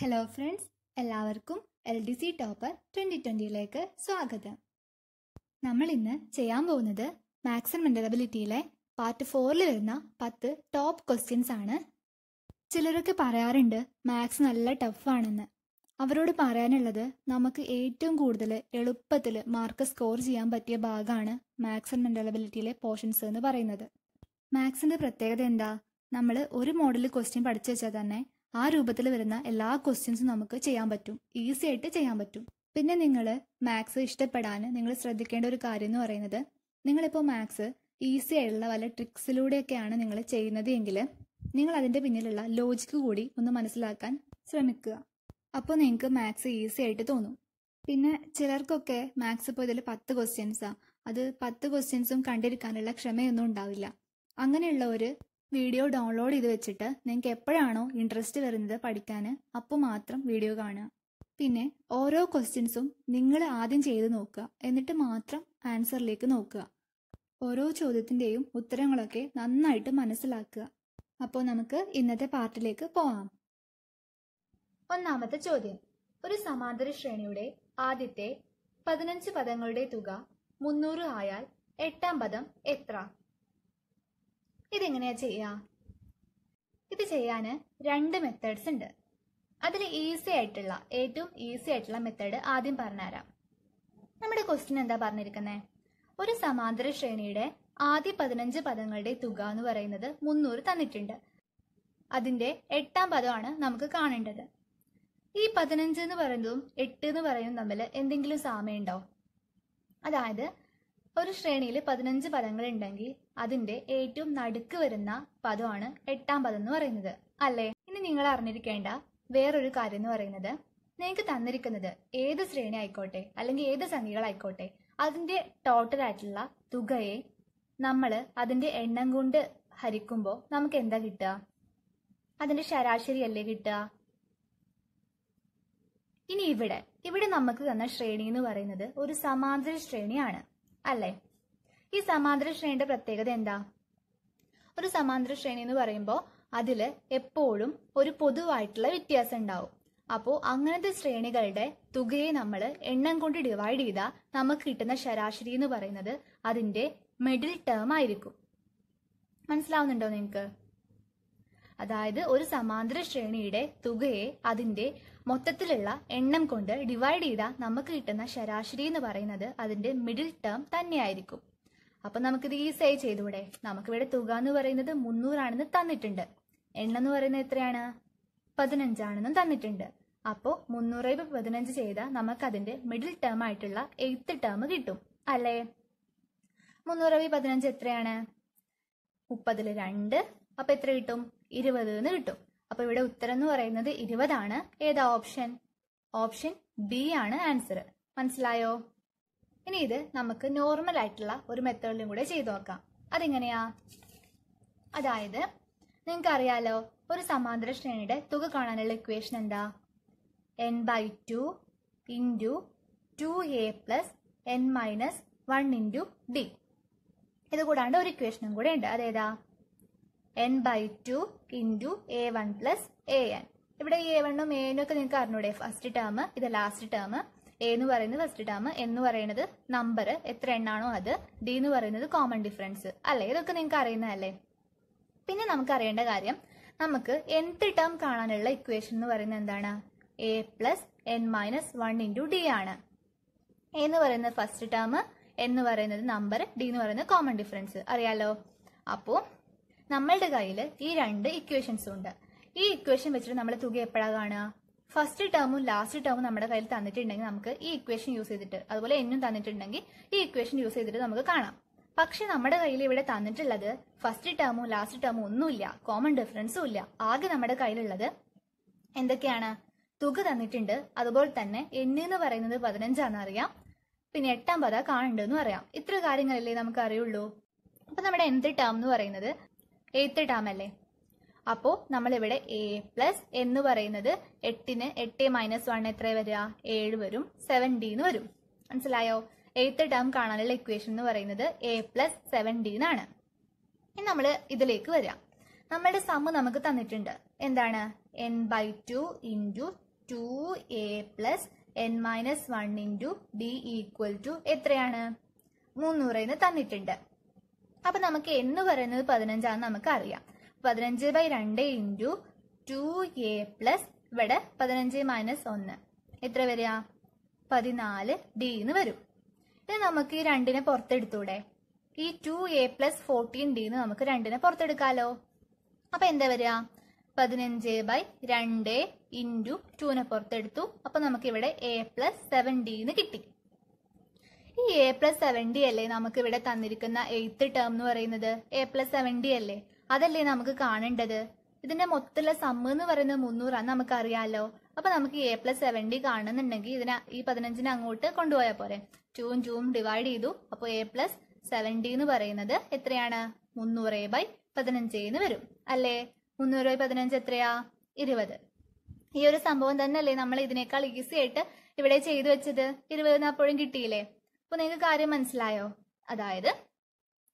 Hello friends എല്ലാവർക്കും L D C topper twenty ട്വന്റിയിലേക്ക് സ്വാഗതം. നമ്മൾ ഇന്ന് ചെയ്യാൻ പോകുന്നത് മാത്സ് ആൻഡ് മെന്റലബിലിറ്റിയിലെ പാർട്ട് ഫോറിൽ വരുന്ന പത്ത് ടോപ്പ് ക്വസ്റ്റ്യൻസ് ആണ്. ചിലരൊക്കെ പറയാറുണ്ട് മാത്സ് നല്ല ടഫാണെന്ന് അവരോട് പറയാനുള്ളത് നമുക്ക് ഏറ്റവും കൂടുതൽ എളുപ്പത്തിൽ മാർക്ക് സ്കോർ ചെയ്യാൻ പറ്റിയ ഭാഗമാണ് മാത്സ് ആൻഡ് മെന്റലബിലിറ്റിയിലെ പോർഷൻസ് എന്ന് പറയുന്നത്. മാത്സിന്റെ പ്രത്യേകത എന്താ? നമ്മൾ ഒരു മോഡൽ ക്വസ്റ്റ്യൻ പഠിച്ചു വെച്ചാൽ തന്നെ ആ രൂപത്തിൽ വരുന്ന എല്ലാ ക്വസ്റ്റ്യൻസും നമുക്ക് ചെയ്യാൻ പറ്റും. ഈസി ആയിട്ട് ചെയ്യാൻ പറ്റും. പിന്നെ നിങ്ങൾ മാത്സ് ഇഷ്ടപ്പെടാൻ നിങ്ങൾ ശ്രദ്ധിക്കേണ്ട ഒരു കാര്യം എന്ന് പറയുന്നത് നിങ്ങളിപ്പോൾ മാത്സ് ഈസി ആയിട്ടുള്ള വല്ല ട്രിക്സിലൂടെയൊക്കെയാണ് നിങ്ങൾ ചെയ്യുന്നത് എങ്കിൽ നിങ്ങൾ അതിന്റെ പിന്നിലുള്ള ലോജിക്ക് കൂടി ഒന്ന് മനസ്സിലാക്കാൻ ശ്രമിക്കുക. അപ്പോൾ നിങ്ങൾക്ക് മാത്സ് ഈസി ആയിട്ട് തോന്നും. പിന്നെ ചിലർക്കൊക്കെ മാത്സ് ഇപ്പോൾ ഇതിൽ പത്ത് ക്വസ്റ്റ്യൻസാണ് അത് പത്ത് ക്വസ്റ്റ്യൻസും കണ്ടിരിക്കാനുള്ള ക്ഷമയൊന്നും ഉണ്ടാവില്ല. അങ്ങനെയുള്ള ഒരു വീഡിയോ ഡൗൺലോഡ് ചെയ്ത് വെച്ചിട്ട് നിങ്ങൾക്ക് എപ്പോഴാണോ ഇൻട്രസ്റ്റ് വരുന്നത് പഠിക്കാൻ അപ്പോൾ മാത്രം വീഡിയോ കാണുക. പിന്നെ ഓരോ ക്വസ്റ്റ്യൻസും നിങ്ങൾ ആദ്യം ചെയ്ത് നോക്കുക. എന്നിട്ട് മാത്രം ആൻസറിലേക്ക് നോക്കുക. ഓരോ ചോദ്യത്തിന്റെയും ഉത്തരങ്ങളൊക്കെ നന്നായിട്ട് മനസ്സിലാക്കുക. അപ്പോൾ നമുക്ക് ഇന്നത്തെ പാർട്ടിലേക്ക് പോവാം. ഒന്നാമത്തെ ചോദ്യം. ഒരു സമാന്തര ശ്രേണിയുടെ ആദ്യത്തെ പതിനഞ്ച് പദങ്ങളുടെ തുക മുന്നൂറ് ആയാൽ എട്ടാം പദം എത്ര? ഇതെങ്ങനെയാ ചെയ്യാ? ഇത് ചെയ്യാൻ രണ്ട് മെത്തേഡ്സ് ഉണ്ട്. അതിൽ ഈസി ആയിട്ടുള്ള ഏറ്റവും ഈസി ആയിട്ടുള്ള മെത്തേഡ് ആദ്യം പറഞ്ഞുതരാം. നമ്മുടെ ക്വസ്റ്റ്യൻ എന്താ പറഞ്ഞിരിക്കുന്നത് ഒരു സമാന്തര ശ്രേണിയുടെ ആദ്യ പതിനഞ്ച് പദങ്ങളുടെ തുക എന്ന് പറയുന്നത് മുന്നൂറ് തന്നിട്ടുണ്ട്. അതിന്റെ എട്ടാം പദമാണ് നമുക്ക് കാണേണ്ടത്. ഈ പതിനഞ്ച് എന്ന് പറയുന്നതും എട്ട് എന്ന് പറയുന്നതും തമ്മിൽ എന്തെങ്കിലും സാമ്യമുണ്ടോ അതായത് ഒരു ശ്രേണിയിൽ പതിനഞ്ച് പദങ്ങൾ ഉണ്ടെങ്കിൽ അതിന്റെ ഏറ്റവും നടുക്ക് വരുന്ന പദമാണ് എട്ടാം പദം എന്ന് പറയുന്നത് അല്ലേ? ഇനി നിങ്ങൾ അറിഞ്ഞിരിക്കേണ്ട വേറൊരു കാര്യം എന്ന് പറയുന്നത് നിങ്ങൾക്ക് തന്നിരിക്കുന്നത് ഏത് ശ്രേണി ആയിക്കോട്ടെ അല്ലെങ്കിൽ ഏത് സംഖ്യകളായിക്കോട്ടെ അതിന്റെ ടോട്ടൽ ആയിട്ടുള്ള തുകയെ നമ്മൾ അതിന്റെ എണ്ണം കൊണ്ട് ഹരിക്കുമ്പോൾ നമുക്ക് എന്താ കിട്ടുക? അതിന്റെ ശരാശരി അല്ലേ കിട്ടുക? ഇനി ഇവിടെ ഇവിടെ നമുക്ക് തന്ന ശ്രേണി എന്ന് പറയുന്നത് ഒരു സമാന്തര ശ്രേണിയാണ്. അല്ലേ? ഈ സമാന്തര ശ്രേണിയുടെ പ്രത്യേകത എന്താ? ഒരു സമാന്തര ശ്രേണി എന്ന് പറയുമ്പോൾ അതിൽ എപ്പോഴും ഒരു പൊതുവായിട്ടുള്ള വ്യത്യാസം ഉണ്ടാവും. അപ്പോൾ അങ്ങനത്തെ ശ്രേണികളുടെ തുകയെ നമ്മൾ എണ്ണം കൊണ്ട് ഡിവൈഡ് ചെയ്താൽ നമുക്ക് കിട്ടുന്ന ശരാശരി എന്ന് പറയുന്നത് അതിന്റെ മിഡിൽ ടേം ആയിരിക്കും. മനസ്സിലാവുന്നുണ്ടോ നിങ്ങൾക്ക് അതായത് ഒരു സമാന്തര ശ്രേണിയുടെ തുകയെ അതിന്റെ മൊത്തത്തിലുള്ള എണ്ണം കൊണ്ട് ഡിവൈഡ് ചെയ്താൽ നമുക്ക് കിട്ടുന്ന ശരാശരി എന്ന് പറയുന്നത് അതിന്റെ മിഡിൽ ടേം തന്നെയായിരിക്കും. അപ്പൊ നമുക്കിത് ഈസിയായി നമുക്ക് നമുക്കിവിടെ തുക എന്ന് പറയുന്നത് മുന്നൂറാണെന്ന് തന്നിട്ടുണ്ട്. എണ്ണം എന്ന് പറയുന്നത് എത്രയാണ്? പതിനഞ്ചാണെന്നും തന്നിട്ടുണ്ട്. അപ്പോൾ മുന്നൂറ് പതിനഞ്ച് ചെയ്താൽ നമുക്ക് അതിന്റെ മിഡിൽ ടേം ആയിട്ടുള്ള എയ്ത്ത് ടേം കിട്ടും. അല്ലേ? മുന്നൂറ് പതിനഞ്ച് എത്രയാണ്? മുപ്പതിൽ രണ്ട് അപ്പൊ എത്ര കിട്ടും? ഇരുപത് എന്ന് കിട്ടും. അപ്പൊ ഇവിടെ ഉത്തരം എന്ന് പറയുന്നത് ഇരുപതാണ് ഏതാ ഓപ്ഷൻ ഓപ്ഷൻ ബി ആണ് ആൻസർ മനസ്സിലായോ? ഇനി ഇത് നമുക്ക് നോർമൽ ആയിട്ടുള്ള ഒരു മെത്തേഡിലും കൂടെ ചെയ്തു നോക്കാം. അതെങ്ങനെയാ? അതായത് നിങ്ങൾക്ക് അറിയാലോ ഒരു സമാന്തര ശ്രേണിയുടെ തുക കാണാനുള്ള ഇക്വേഷൻ എന്താ? N by two into two a plus n minus one into d ഇത് കൂടാണ്ട് ഒരു ഇക്വേഷനും കൂടെ ഉണ്ട്. അതേതാ? N by two into a one plus a n ഇവിടെ എ വണ്ണും എ ഒക്കെ നിങ്ങൾക്ക് അറിഞ്ഞൂടെ? ഫസ്റ്റ് ടേം ഇത് ലാസ്റ്റ് ടേം എ എന്ന് പറയുന്നത് ഫസ്റ്റ് ടേം എന്ന് പറയുന്നത് നമ്പർ എത്ര എണ്ണാണോ അത്? ഡി എന്ന് പറയുന്നത് കോമൺ ഡിഫറൻസ് അല്ലേ? ഇതൊക്കെ നിങ്ങൾക്ക് അറിയുന്നതല്ലേ? പിന്നെ നമുക്ക് അറിയേണ്ട കാര്യം നമുക്ക് nth ടേം കാണാനുള്ള ഇക്വേഷൻ എന്ന് പറയുന്നത് എന്താണ്? A plus n minus one into d ആണ്. എ എന്ന് പറയുന്നത് ഫസ്റ്റ് ടേം എന്ന് പറയുന്നത് നമ്പർ ഡി എന്ന് പറയുന്നത് കോമൺ ഡിഫറൻസ് അറിയാലോ? അപ്പോൾ നമ്മളുടെ കയ്യിൽ ഈ രണ്ട് ഇക്വേഷൻസ് ഉണ്ട്. ഈ ഇക്വേഷൻ വെച്ചിട്ട് നമ്മൾ തുക എപ്പോഴാണ് കാണുക? ഫസ്റ്റ് ടേമും ലാസ്റ്റ് ടേമും നമ്മുടെ കയ്യിൽ തന്നിട്ടുണ്ടെങ്കിൽ നമുക്ക് ഈ ഇക്വേഷൻ യൂസ് ചെയ്തിട്ട് അതുപോലെ എന്നും തന്നിട്ടുണ്ടെങ്കിൽ ഈ ഇക്വേഷൻ യൂസ് ചെയ്തിട്ട് നമുക്ക് കാണാം. പക്ഷെ നമ്മുടെ കയ്യിൽ ഇവിടെ തന്നിട്ടുള്ളത് ഫസ്റ്റ് ടേമും ലാസ്റ്റ് ടേമും ഒന്നുമില്ല കോമൺ ഡിഫറൻസും ഇല്ല. ആകെ നമ്മുടെ കയ്യിലുള്ളത് എന്തൊക്കെയാണ്? തുക തന്നിട്ടുണ്ട്. അതുപോലെ തന്നെ എന്ന് എന്ന് പറയുന്നത് പതിനഞ്ചാണെന്ന് അറിയാം. പിന്നെ എട്ടാം പദ കാണുന്നുണ്ടെന്നും അറിയാം ഇത്ര കാര്യങ്ങളല്ലേ നമുക്ക് അറിയുള്ളൂ. അപ്പൊ നമ്മുടെ എന്ത് ടേം എന്ന് പറയുന്നത് എയ്ത്ത് ടേം അല്ലേ അപ്പോൾ നമ്മളിവിടെ എ പ്ലസ് എന്ന് പറയുന്നത് എട്ടിന് എട്ട് മൈനസ് വൺ എത്ര വരിക? ഏഴ് വരും. സെവൻ ഡി എന്ന് വരും. മനസ്സിലായോ? എയ്ത്ത് ടേം കാണാനുള്ള ഇക്വേഷൻ എന്ന് പറയുന്നത് എ പ്ലസ് സെവൻ ഡി എന്നാണ് ഇനി നമ്മൾ ഇതിലേക്ക് വരാം നമ്മളുടെ സമ്മ് നമുക്ക് തന്നിട്ടുണ്ട്. എന്താണ്? N by two into two a plus n minus one into d equal to എത്രയാണ്? മുന്നൂറ് എന്ന് തന്നിട്ടുണ്ട്. അപ്പൊ നമുക്ക് എന്ന് പറയുന്നത് പതിനഞ്ചാന്ന് നമുക്ക് അറിയാം പതിനഞ്ച് ബൈ രണ്ട് ഇന്റു ടു എ പ്ലസ് ഇവിടെ പതിനഞ്ച് മൈനസ് ഒന്ന്. എത്ര വരിക? പതിനാല് ഡി എന്ന് വരും. ഇത് നമുക്ക് ഈ രണ്ടിനെ പുറത്തെടുത്തൂടെ? ഈ two a plus fourteen d എന്ന് നമുക്ക് രണ്ടിനെ പുറത്തെടുക്കാലോ. അപ്പൊ എന്താ വരിക? പതിനഞ്ച് ബൈ രണ്ട് ഇന്റു ടുവിനെ പുറത്തെടുത്തു. അപ്പൊ നമുക്ക് ഇവിടെ എ പ്ലസ് സെവൻ ഡി എന്ന് കിട്ടി. ഈ എ പ്ലസ് സെവന്റി അല്ലേ നമുക്ക് ഇവിടെ തന്നിരിക്കുന്ന എയ്ത്ത് ടേം എന്ന് പറയുന്നത്? എ പ്ലസ് സെവന്റി അല്ലേ? അതല്ലേ നമുക്ക് കാണേണ്ടത്? ഇതിന്റെ മൊത്തമുള്ള സമ്മ് എന്ന് പറയുന്നത് മുന്നൂറാന്ന് നമുക്ക് അറിയാലോ അപ്പൊ നമുക്ക് എ പ്ലസ് സെവന്റി കാണുന്നുണ്ടെങ്കിൽ ഇതിനെ ഈ പതിനഞ്ചിനെ അങ്ങോട്ട് കൊണ്ടുപോയാൽ പോരെ. ടൂവും ടൂവും ഡിവൈഡ് ചെയ്തു. അപ്പോൾ എ പ്ലസ് സെവന്റി എന്ന് പറയുന്നത് എത്രയാണ്? മുന്നൂറ് എ ബൈ പതിനഞ്ച് എന്ന് വരും. അല്ലേ? മുന്നൂറ് ബൈ പതിനഞ്ച് എത്രയാ? ഇരുപത്. ഈ ഒരു സംഭവം തന്നെ അല്ലേ നമ്മൾ ഇതിനേക്കാൾ ഈസി ആയിട്ട് ഇവിടെ ചെയ്തു വെച്ചത്. ഇരുപതിന് അപ്പോഴും കിട്ടിയില്ലേ? അപ്പൊ നിങ്ങൾക്ക് കാര്യം മനസ്സിലായോ? അതായത്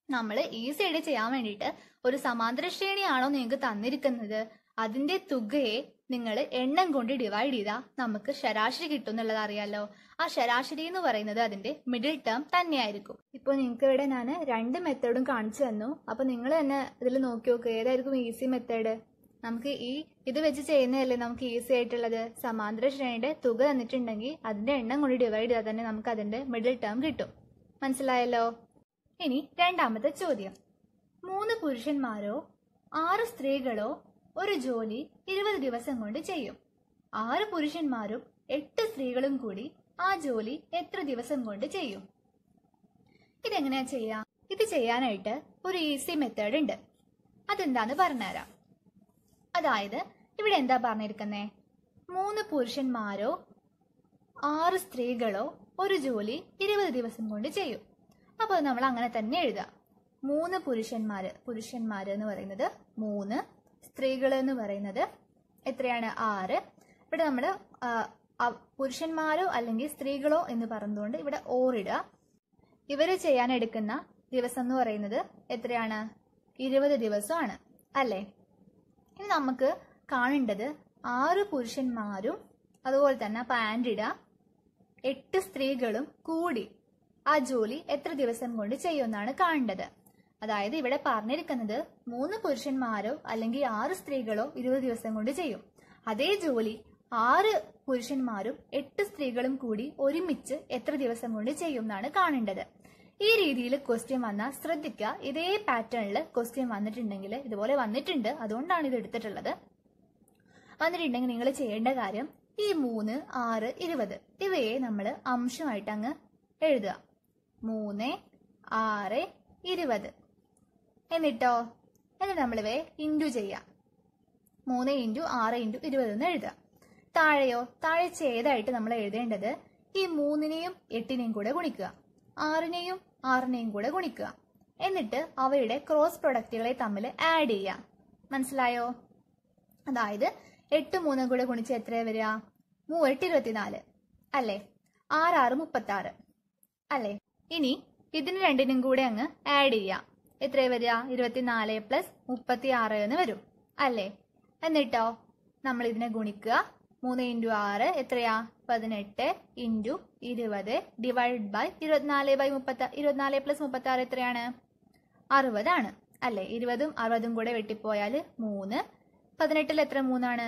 നമ്മൾ ഈസി ആയിട്ട് ചെയ്യാൻ വേണ്ടിയിട്ട് ഒരു സമാന്തര ശ്രേണിയാണോ നിങ്ങൾക്ക് തന്നിരിക്കുന്നത്? അതിന്റെ തുകയെ നിങ്ങൾ എണ്ണം കൊണ്ട് ഡിവൈഡ് ചെയ്താൽ നമുക്ക് ശരാശരി കിട്ടും എന്നുള്ളത് അറിയാലോ. ആ ശരാശരി എന്ന് പറയുന്നത് അതിന്റെ മിഡിൽ ടേം തന്നെയായിരിക്കും. ഇപ്പോൾ നിങ്ങൾക്ക് ഇവിടെ ഞാൻ രണ്ട് മെത്തേഡും കാണിച്ചു തന്നു. അപ്പൊ നിങ്ങൾ തന്നെ ഇതിൽ നോക്കി നോക്കുക ഏതായിരിക്കും ഈസി മെത്തേഡ് നമുക്ക് ഈ ഇത് വെച്ച് ചെയ്യുന്നതല്ലേ നമുക്ക് ഈസി ആയിട്ടുള്ളത്? സമാന്തര ശ്രേണിയുടെ തുക തന്നിട്ടുണ്ടെങ്കിൽ അതിന്റെ എണ്ണം കൊണ്ട് ഡിവൈഡ് ചെയ്താൽ തന്നെ നമുക്ക് അതിന്റെ മിഡിൽ ടേം കിട്ടും. മനസ്സിലായല്ലോ? ഇനി രണ്ടാമത്തെ ചോദ്യം. മൂന്ന് പുരുഷന്മാരോ ആറ് സ്ത്രീകളോ ഒരു ജോലി ഇരുപത് ദിവസം കൊണ്ട് ചെയ്യും. ആറ് പുരുഷന്മാരും എട്ട് സ്ത്രീകളും കൂടി ആ ജോലി എത്ര ദിവസം കൊണ്ട് ചെയ്യും? ഇതെങ്ങനെയാ ചെയ്യാം? ഇത് ചെയ്യാനായിട്ട് ഒരു ഈസി മെത്തേഡ് ഉണ്ട്. അതെന്താന്ന് പറഞ്ഞുതരാം. അതായത് ഇവിടെ എന്താ പറഞ്ഞിരിക്കുന്നേ? മൂന്ന് പുരുഷന്മാരോ ആറ് സ്ത്രീകളോ ഒരു ജോലി ഇരുപത് ദിവസം കൊണ്ട് ചെയ്യും. അപ്പോൾ നമ്മൾ അങ്ങനെ തന്നെ എഴുതാം. മൂന്ന് പുരുഷന്മാർ പുരുഷന്മാർ എന്ന് പറയുന്നത് മൂന്ന് സ്ത്രീകൾ എന്ന് പറയുന്നത് എത്രയാണ്? ആറ്. ഇവിടെ നമ്മൾ പുരുഷന്മാരോ അല്ലെങ്കിൽ സ്ത്രീകളോ എന്ന് പറഞ്ഞുകൊണ്ട് ഇവിടെ ഓറിടുക ഇവർ ചെയ്യാൻ എടുക്കുന്ന ദിവസം എന്ന് പറയുന്നത് എത്രയാണ്? ഇരുപത് ദിവസമാണ്. അല്ലേ? ഇനി നമുക്ക് കാണേണ്ടത് ആറ് പുരുഷന്മാരും അതുപോലെ തന്നെ പാൻഡിഡ എട്ട് സ്ത്രീകളും കൂടി ആ ജോലി എത്ര ദിവസം കൊണ്ട് ചെയ്യുമെന്നാണ് കാണേണ്ടത്. അതായത് ഇവിടെ പറഞ്ഞിരിക്കുന്നത് മൂന്ന് പുരുഷന്മാരോ അല്ലെങ്കിൽ ആറ് സ്ത്രീകളോ ഇരുപത് ദിവസം കൊണ്ട് ചെയ്യും. അതേ ജോലി ആറ് പുരുഷന്മാരും എട്ട് സ്ത്രീകളും കൂടി ഒരുമിച്ച് എത്ര ദിവസം കൊണ്ട് ചെയ്യും എന്നാണ് കാണേണ്ടത്. ഈ രീതിയിൽ ക്വസ്റ്റ്യൻ വന്നാൽ ശ്രദ്ധിക്കുക. ഇതേ പാറ്റേണിൽ ക്വസ്റ്റ്യൻ വന്നിട്ടുണ്ടെങ്കിൽ ഇതുപോലെ വന്നിട്ടുണ്ട്. അതുകൊണ്ടാണ് ഇത് എടുത്തിട്ടുള്ളത്. വന്നിട്ടുണ്ടെങ്കിൽ നിങ്ങൾ ചെയ്യേണ്ട കാര്യം ഈ മൂന്ന് ആറ് ഇരുപത് ഇവയെ നമ്മൾ അംശമായിട്ട് അങ്ങ് എഴുതുക. മൂന്ന് ആറ് ഇരുപത്. എന്നിട്ടോ? എന്നിട്ട് നമ്മളിവയെ ഇന്റു ചെയ്യാം മൂന്ന് ഇന്റു ആറ് ഇന്റു ഇരുപത് എന്ന് എഴുതുക. താഴെയോ? താഴെ ചെയ്തായിട്ട് നമ്മൾ എഴുതേണ്ടത് ഈ മൂന്നിനെയും എട്ടിനെയും കൂടെ ഗുണിക്കുക. ആറിനെയും ആറിനെയും കൂടെ ഗുണിക്കുക. എന്നിട്ട് അവയുടെ ക്രോസ് പ്രൊഡക്റ്റുകളെ തമ്മിൽ ആഡ് ചെയ്യുക. മനസ്സിലായോ? അതായത് എട്ട് മൂന്നും കൂടെ ഗുണിച്ച് എത്ര വരിക? മൂവെട്ട് ഇരുപത്തിനാല്. അല്ലേ? ആറ് ആറ് മുപ്പത്തി ആറ് അല്ലേ? ഇനി ഇതിന് രണ്ടിനും കൂടെ അങ്ങ് ആഡ് ചെയ്യാം എത്ര വരിക? ഇരുപത്തിനാല് പ്ലസ് മുപ്പത്തി ആറ് എന്ന് വരും. അല്ലേ? എന്നിട്ടോ? നമ്മൾ ഇതിനെ ഗുണിക്കുക. മൂന്ന് ഇന്റു ആറ് എത്രയാ? പതിനെട്ട് ഇന്റു ഇരുപത് ഡിവൈഡ് ബൈ ഇരുപത്തിനാല് ബൈ മുപ്പത്തി ഇരുപത്തിനാല് പ്ലസ് മുപ്പത്തി ആറ് എത്രയാണ് അറുപതാണ് അല്ലെ? ഇരുപതും അറുപതും കൂടെ വെട്ടിപ്പോയാൽ മൂന്ന്. പതിനെട്ടിൽ എത്ര മൂന്നാണ്?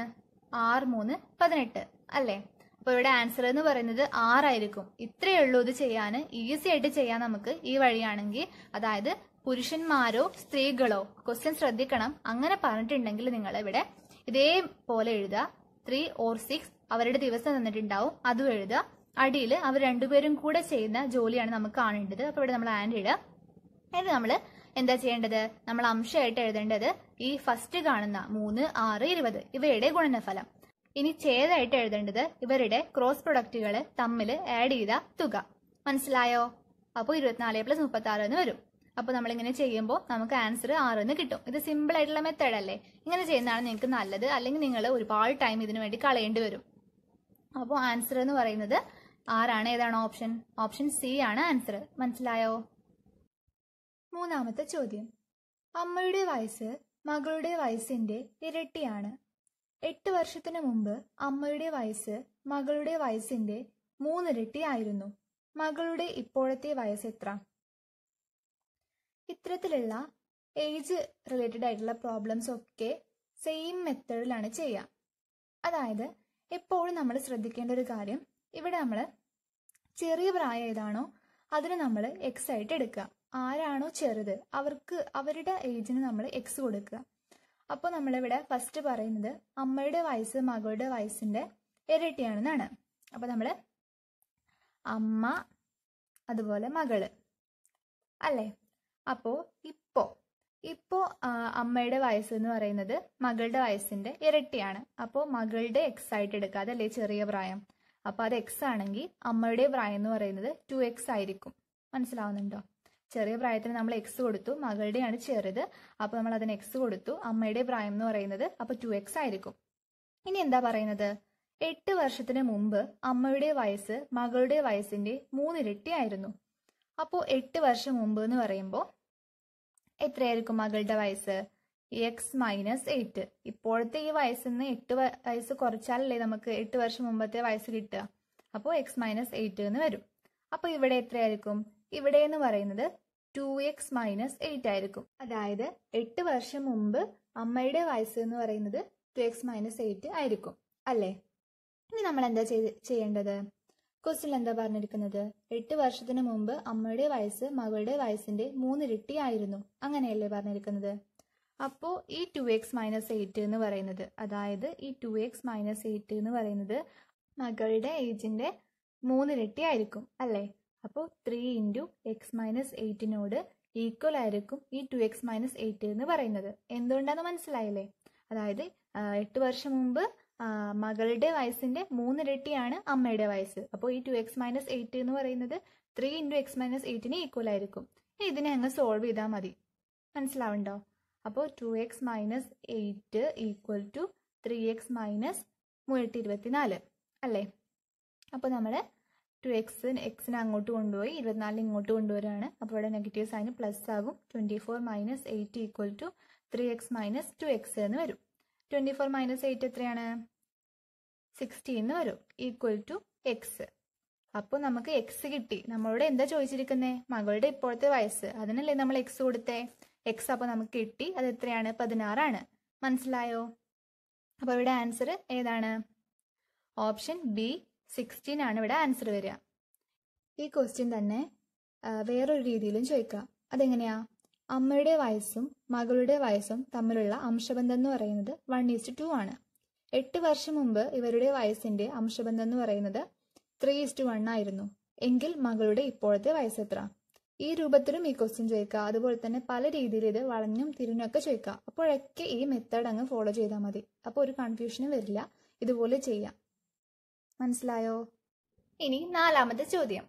ആറ് മൂന്ന് പതിനെട്ട്. അല്ലേ? അപ്പൊ ഇവിടെ ആൻസർ എന്ന് പറയുന്നത് ആറായിരിക്കും. ഇത്രയേ ഉള്ളൂ ഇത് ചെയ്യാൻ. ഈസി ആയിട്ട് ചെയ്യാൻ നമുക്ക് ഈ വഴിയാണെങ്കിൽ അതായത് പുരുഷന്മാരോ സ്ത്രീകളോ ക്വസ്റ്റ്യൻ ശ്രദ്ധിക്കണം. അങ്ങനെ പറഞ്ഞിട്ടുണ്ടെങ്കിൽ നിങ്ങൾ ഇവിടെ ഇതേപോലെ എഴുതുക. ത്രീ ഓർ സിക്സ് അവരുടെ ദിവസം തന്നിട്ടുണ്ടാവും അതും എഴുതുക. അടിയിൽ അവർ രണ്ടുപേരും കൂടെ ചെയ്യുന്ന ജോലിയാണ് നമുക്ക് കാണേണ്ടത്. അപ്പൊ ഇവിടെ നമ്മൾ ആൻഡ് ഇടുക എന്നിട്ട് നമ്മൾ എന്താ ചെയ്യേണ്ടത്? നമ്മൾ അംശമായിട്ട് എഴുതേണ്ടത് ഈ ഫസ്റ്റ് കാണുന്ന മൂന്ന് ആറ് ഇരുപത് ഇവയുടെ ഗുണനഫലം. ഇനി ഛേദമായിട്ട് എഴുതേണ്ടത് ഇവരുടെ ക്രോസ് പ്രൊഡക്റ്റുകൾ തമ്മിൽ ആഡ് ചെയ്ത തുക. മനസ്സിലായോ? അപ്പോൾ ഇരുപത്തിനാല് പ്ലസ് മുപ്പത്തി ആറ് എന്ന് വരും. അപ്പോൾ നമ്മളിങ്ങനെ ചെയ്യുമ്പോൾ നമുക്ക് ആൻസർ ആറ് എന്ന് കിട്ടും. ഇത് സിമ്പിൾ ആയിട്ടുള്ള മെത്തേഡ് അല്ലേ? ഇങ്ങനെ ചെയ്യുന്നതാണ് നിങ്ങൾക്ക് നല്ലത്. അല്ലെങ്കിൽ നിങ്ങൾ ഒരുപാട് ടൈം ഇതിനു വേണ്ടി കളയേണ്ടി വരും. അപ്പോൾ ആൻസർ എന്ന് പറയുന്നത് ആറാണ്. ഏതാണ് ഓപ്ഷൻ ഓപ്ഷൻ സി ആണ് ആൻസർ മനസ്സിലായോ? മൂന്നാമത്തെ ചോദ്യം. അമ്മയുടെ വയസ്സ് മകളുടെ വയസ്സിന്റെ ഇരട്ടിയാണ്. എട്ട് വർഷത്തിന് മുമ്പ് അമ്മയുടെ വയസ്സ് മകളുടെ വയസ്സിന്റെ മൂന്നിരട്ടി ആയിരുന്നു. മകളുടെ ഇപ്പോഴത്തെ വയസ്സ് എത്ര? ഇത്തരത്തിലുള്ള ഏജ് റിലേറ്റഡ് ആയിട്ടുള്ള പ്രോബ്ലംസ് ഒക്കെ സെയിം മെത്തേഡിലാണ് ചെയ്യുക അതായത് എപ്പോഴും നമ്മൾ ശ്രദ്ധിക്കേണ്ട ഒരു കാര്യം ഇവിടെ നമ്മൾ ചെറിയ പ്രായം ഏതാണോ അതിന് നമ്മൾ എക്സ് ആയിട്ട് എടുക്കുക. ആരാണോ ചെറുത് അവർക്ക് അവരുടെ ഏജിന് നമ്മൾ എക്സ് കൊടുക്കുക. അപ്പോൾ നമ്മളിവിടെ ഫസ്റ്റ് പറയുന്നത് അമ്മയുടെ വയസ്സ് മകളുടെ വയസ്സിന്റെ ഇരട്ടിയാണെന്നാണ്. അപ്പോൾ നമ്മൾ അമ്മ അതുപോലെ മകൾ. അല്ലേ? അപ്പോൾ ഇപ്പോ. ഇപ്പോ അമ്മയുടെ വയസ്സ് എന്ന് പറയുന്നത് മകളുടെ വയസ്സിന്റെ ഇരട്ടിയാണ്. അപ്പോ മകളുടെ എക്സ് ആയിട്ട് എടുക്കുക അതല്ലേ ചെറിയ പ്രായം? അപ്പോൾ അത് എക്സ് ആണെങ്കിൽ അമ്മയുടെ പ്രായം എന്ന് പറയുന്നത് ടു എക്സ് ആയിരിക്കും. മനസ്സിലാവുന്നുണ്ടോ? ചെറിയ പ്രായത്തിന് നമ്മൾ എക്സ് കൊടുത്തു മകളുടെയാണ് ചെറുത്. അപ്പോൾ നമ്മൾ അതിന് എക്സ് കൊടുത്തു അമ്മയുടെ പ്രായം എന്ന് പറയുന്നത് അപ്പോൾ ടു എക്സ് ആയിരിക്കും. ഇനി എന്താ പറയുന്നത്? എട്ട് വർഷത്തിന് മുമ്പ് അമ്മയുടെ വയസ്സ് മകളുടെ വയസ്സിന്റെ മൂന്നിരട്ടി ആയിരുന്നു അപ്പോൾ എട്ട് വർഷം മുമ്പ് എന്ന് പറയുമ്പോൾ എത്രയായിരിക്കും മകളുടെ വയസ്സ്? എക്സ് മൈനസ് എയ്റ്റ് ഇപ്പോഴത്തെ ഈ വയസ്സിൽ നിന്ന് എട്ട് വയസ്സ് കുറച്ചാലല്ലേ നമുക്ക് എട്ട് വർഷം മുമ്പത്തെ വയസ്സ് കിട്ടുക. അപ്പോൾ എക്സ് മൈനസ് എയ്റ്റ് എന്ന് വരും. അപ്പോൾ ഇവിടെ എത്രയായിരിക്കും? ഇവിടെ എന്ന് പറയുന്നത് ടു എക്സ് മൈനസ് എയ്റ്റ് ആയിരിക്കും. അതായത് എട്ട് വർഷം മുമ്പ് അമ്മയുടെ വയസ്സ് എന്ന് പറയുന്നത് ടു എക്സ് മൈനസ് എയ്റ്റ് ആയിരിക്കും. അല്ലേ? ഇനി നമ്മൾ എന്താ ചെയ്യേണ്ടത്? ക്വസ്റ്റിൽ എന്താ പറഞ്ഞിരിക്കുന്നത്? എട്ട് വർഷത്തിന് മുമ്പ് അമ്മയുടെ വയസ്സ് മകളുടെ വയസ്സിന്റെ മൂന്നിരട്ടി ആയിരുന്നു അങ്ങനെയല്ലേ പറഞ്ഞിരിക്കുന്നത്? അപ്പോ ഈ ടു എക്സ് മൈനസ് എയ്റ്റ് എന്ന് പറയുന്നത് അതായത് ഈ ടു എക്സ് മൈനസ് എയ്റ്റ് എന്ന് പറയുന്നത് മകളുടെ ഏജിന്റെ മൂന്നിരട്ടി ആയിരിക്കും അല്ലേ? അപ്പോ ത്രീ ഇന്റു എക്സ് മൈനസ് എയ്റ്റിനോട് ഈക്വൽ ആയിരിക്കും ഈ ടു എക്സ് മൈനസ് എയ്റ്റ് എന്ന് പറയുന്നത്. എന്തുകൊണ്ടാന്ന് മനസ്സിലായില്ലേ? അതായത് എട്ട് വർഷം മുമ്പ് മകളുടെ വയസ്സിന്റെ മൂന്നിരട്ടിയാണ് അമ്മയുടെ വയസ്സ്. അപ്പോൾ ഈ ടു എക്സ് മൈനസ് എയ്റ്റ് എന്ന് പറയുന്നത് ത്രീ ഇന്റു എക്സ് മൈനസ് എയ്റ്റിന് ഈക്വൽ ആയിരിക്കും. ഇതിനെ അങ്ങ് സോൾവ് ചെയ്താൽ മതി. മനസ്സിലാവുണ്ടോ? അപ്പോൾ two x minus eight equal to three x minus മൂവായിരത്തി ഇരുപത്തിനാല്. അല്ലേ? അപ്പോൾ നമ്മൾ ടു എക്സ് എക്സിന് അങ്ങോട്ട് കൊണ്ടുപോയി ഇരുപത്തിനാലിന് ഇങ്ങോട്ട് കൊണ്ടുവരികയാണ്. അപ്പോൾ ഇവിടെ നെഗറ്റീവ് സൈന് പ്ലസ് ആകും. Twenty four minus eight equal to three x minus two x എന്ന് വരും. ട്വന്റി ഫോർ മൈനസ് എയ്റ്റ് എത്രയാണ്? സിക്സ്റ്റീൻ എന്ന് വരും. ഈക്വൽ ടു എക്സ് അപ്പോൾ നമുക്ക് എക്സ് കിട്ടി. നമ്മളോട് എന്താ ചോദിച്ചിരിക്കുന്നത് മകളുടെ ഇപ്പോഴത്തെ വയസ്സ്. അതിനല്ലേ നമ്മൾ എക്സ് കൊടുത്തേ? എക്സ് അപ്പോൾ നമുക്ക് കിട്ടി. അത് എത്രയാണ്? പതിനാറാണ്. മനസ്സിലായോ? അപ്പോൾ ഇവിടെ ആൻസർ ഏതാണ്? ഓപ്ഷൻ ബി സിക്സ്റ്റീൻ ആണ് ഇവിടെ ആൻസർ വരിക. ഈ ക്വസ്റ്റ്യൻ തന്നെ വേറൊരു രീതിയിലും ചോദിക്കാം അതെങ്ങനെയാ? അമ്മയുടെ വയസ്സും മകളുടെ വയസ്സും തമ്മിലുള്ള അംശബന്ധം എന്ന് പറയുന്നത് വൺ ഈസ്റ്റ് ടു ആണ്. എട്ട് വർഷം മുമ്പ് ഇവരുടെ വയസ്സിന്റെ അംശബന്ധം എന്ന് പറയുന്നത് ത്രീ ഈസ്റ്റ് വൺ ആയിരുന്നു. എങ്കിൽ മകളുടെ ഇപ്പോഴത്തെ വയസ്സ് എത്ര? ഈ രൂപത്തിലും ഈ ക്വസ്റ്റ്യൻ ചോദിക്കുക. അതുപോലെ തന്നെ പല രീതിയിൽ ഇത് വളഞ്ഞും തിരിഞ്ഞൊക്കെ ചോദിക്കുക. അപ്പോഴൊക്കെ ഈ മെത്തേഡ് അങ്ങ് ഫോളോ ചെയ്താൽ മതി. അപ്പോൾ ഒരു കൺഫ്യൂഷനും വരില്ല. ഇതുപോലെ ചെയ്യാം. മനസ്സിലായോ? ഇനി നാലാമത്തെ ചോദ്യം.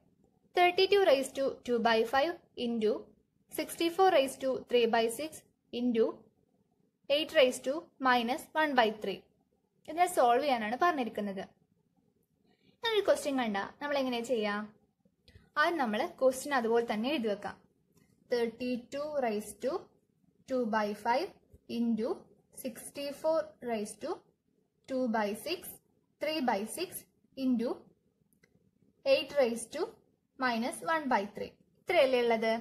Thirty two raise to two by five into sixty four raise to three by six into eight raise to minus one by three ഇതിനെ സോൾവ് ചെയ്യാനാണ് പറഞ്ഞിരിക്കുന്നത്. ഒരു ക്വസ്റ്റ്യൻ കണ്ട. നമ്മൾ എങ്ങനെ ചെയ്യാം? ആദ്യം നമ്മൾ ക്വസ്റ്റ്യൻ അതുപോലെ തന്നെ എഴുതി വെക്കാം. Thirty two raise to two by five into sixty four raise to two by six three by six into eight raise to minus one by three ഇത്രയല്ലേ ഉള്ളത്?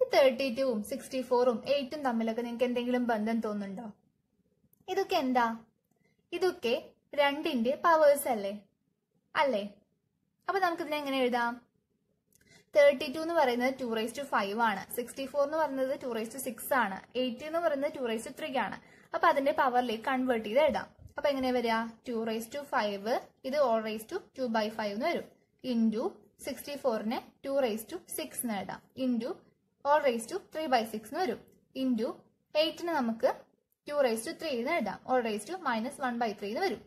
ഈ തേർട്ടി ടുവും സിക്സ്റ്റി ഫോറും എയ്റ്റും തമ്മിലൊക്കെ നിങ്ങൾക്ക് എന്തെങ്കിലും ബന്ധം തോന്നുന്നുണ്ടോ? ഇതൊക്കെ എന്താ? ഇതൊക്കെ രണ്ടിന്റെ പവേഴ്സ് അല്ലേ? അല്ലേ? അപ്പൊ നമുക്ക് ഇതിനെ എങ്ങനെ എഴുതാം? തേർട്ടി ടു എന്ന് പറയുന്നത് ടു റൈസ് ടു ഫൈവ് ആണ്. സിക്സ്റ്റി ഫോർ എന്ന് പറയുന്നത് ടു റൈസ് ടു സിക്സ് ആണ്. എയ്റ്റി എന്ന് പറയുന്നത് ടു റൈസ് ടു ത്രീ ആണ്. അപ്പൊ അതിന്റെ പവറിലേക്ക് കൺവേർട്ട് ചെയ്ത് എഴുതാം. അപ്പൊ എങ്ങനെ വരിക? ടു റൈസ് ടു ഫൈവ് ഇത് whole raise to two by five എന്ന് വരും. ഇന്റു സിക്സ്റ്റി ഫോറിനെ ടു റൈസ് ടു സിക്സ് എന്ന് എഴുതാം. Into whole raise to three by six എന്ന് വരും. ഇന്റു എയ്റ്റിന് നമുക്ക് ടു റേസ് ടു ത്രീ എന്ന് എഴുതാം. Whole raise to minus one by three എന്ന് വരും.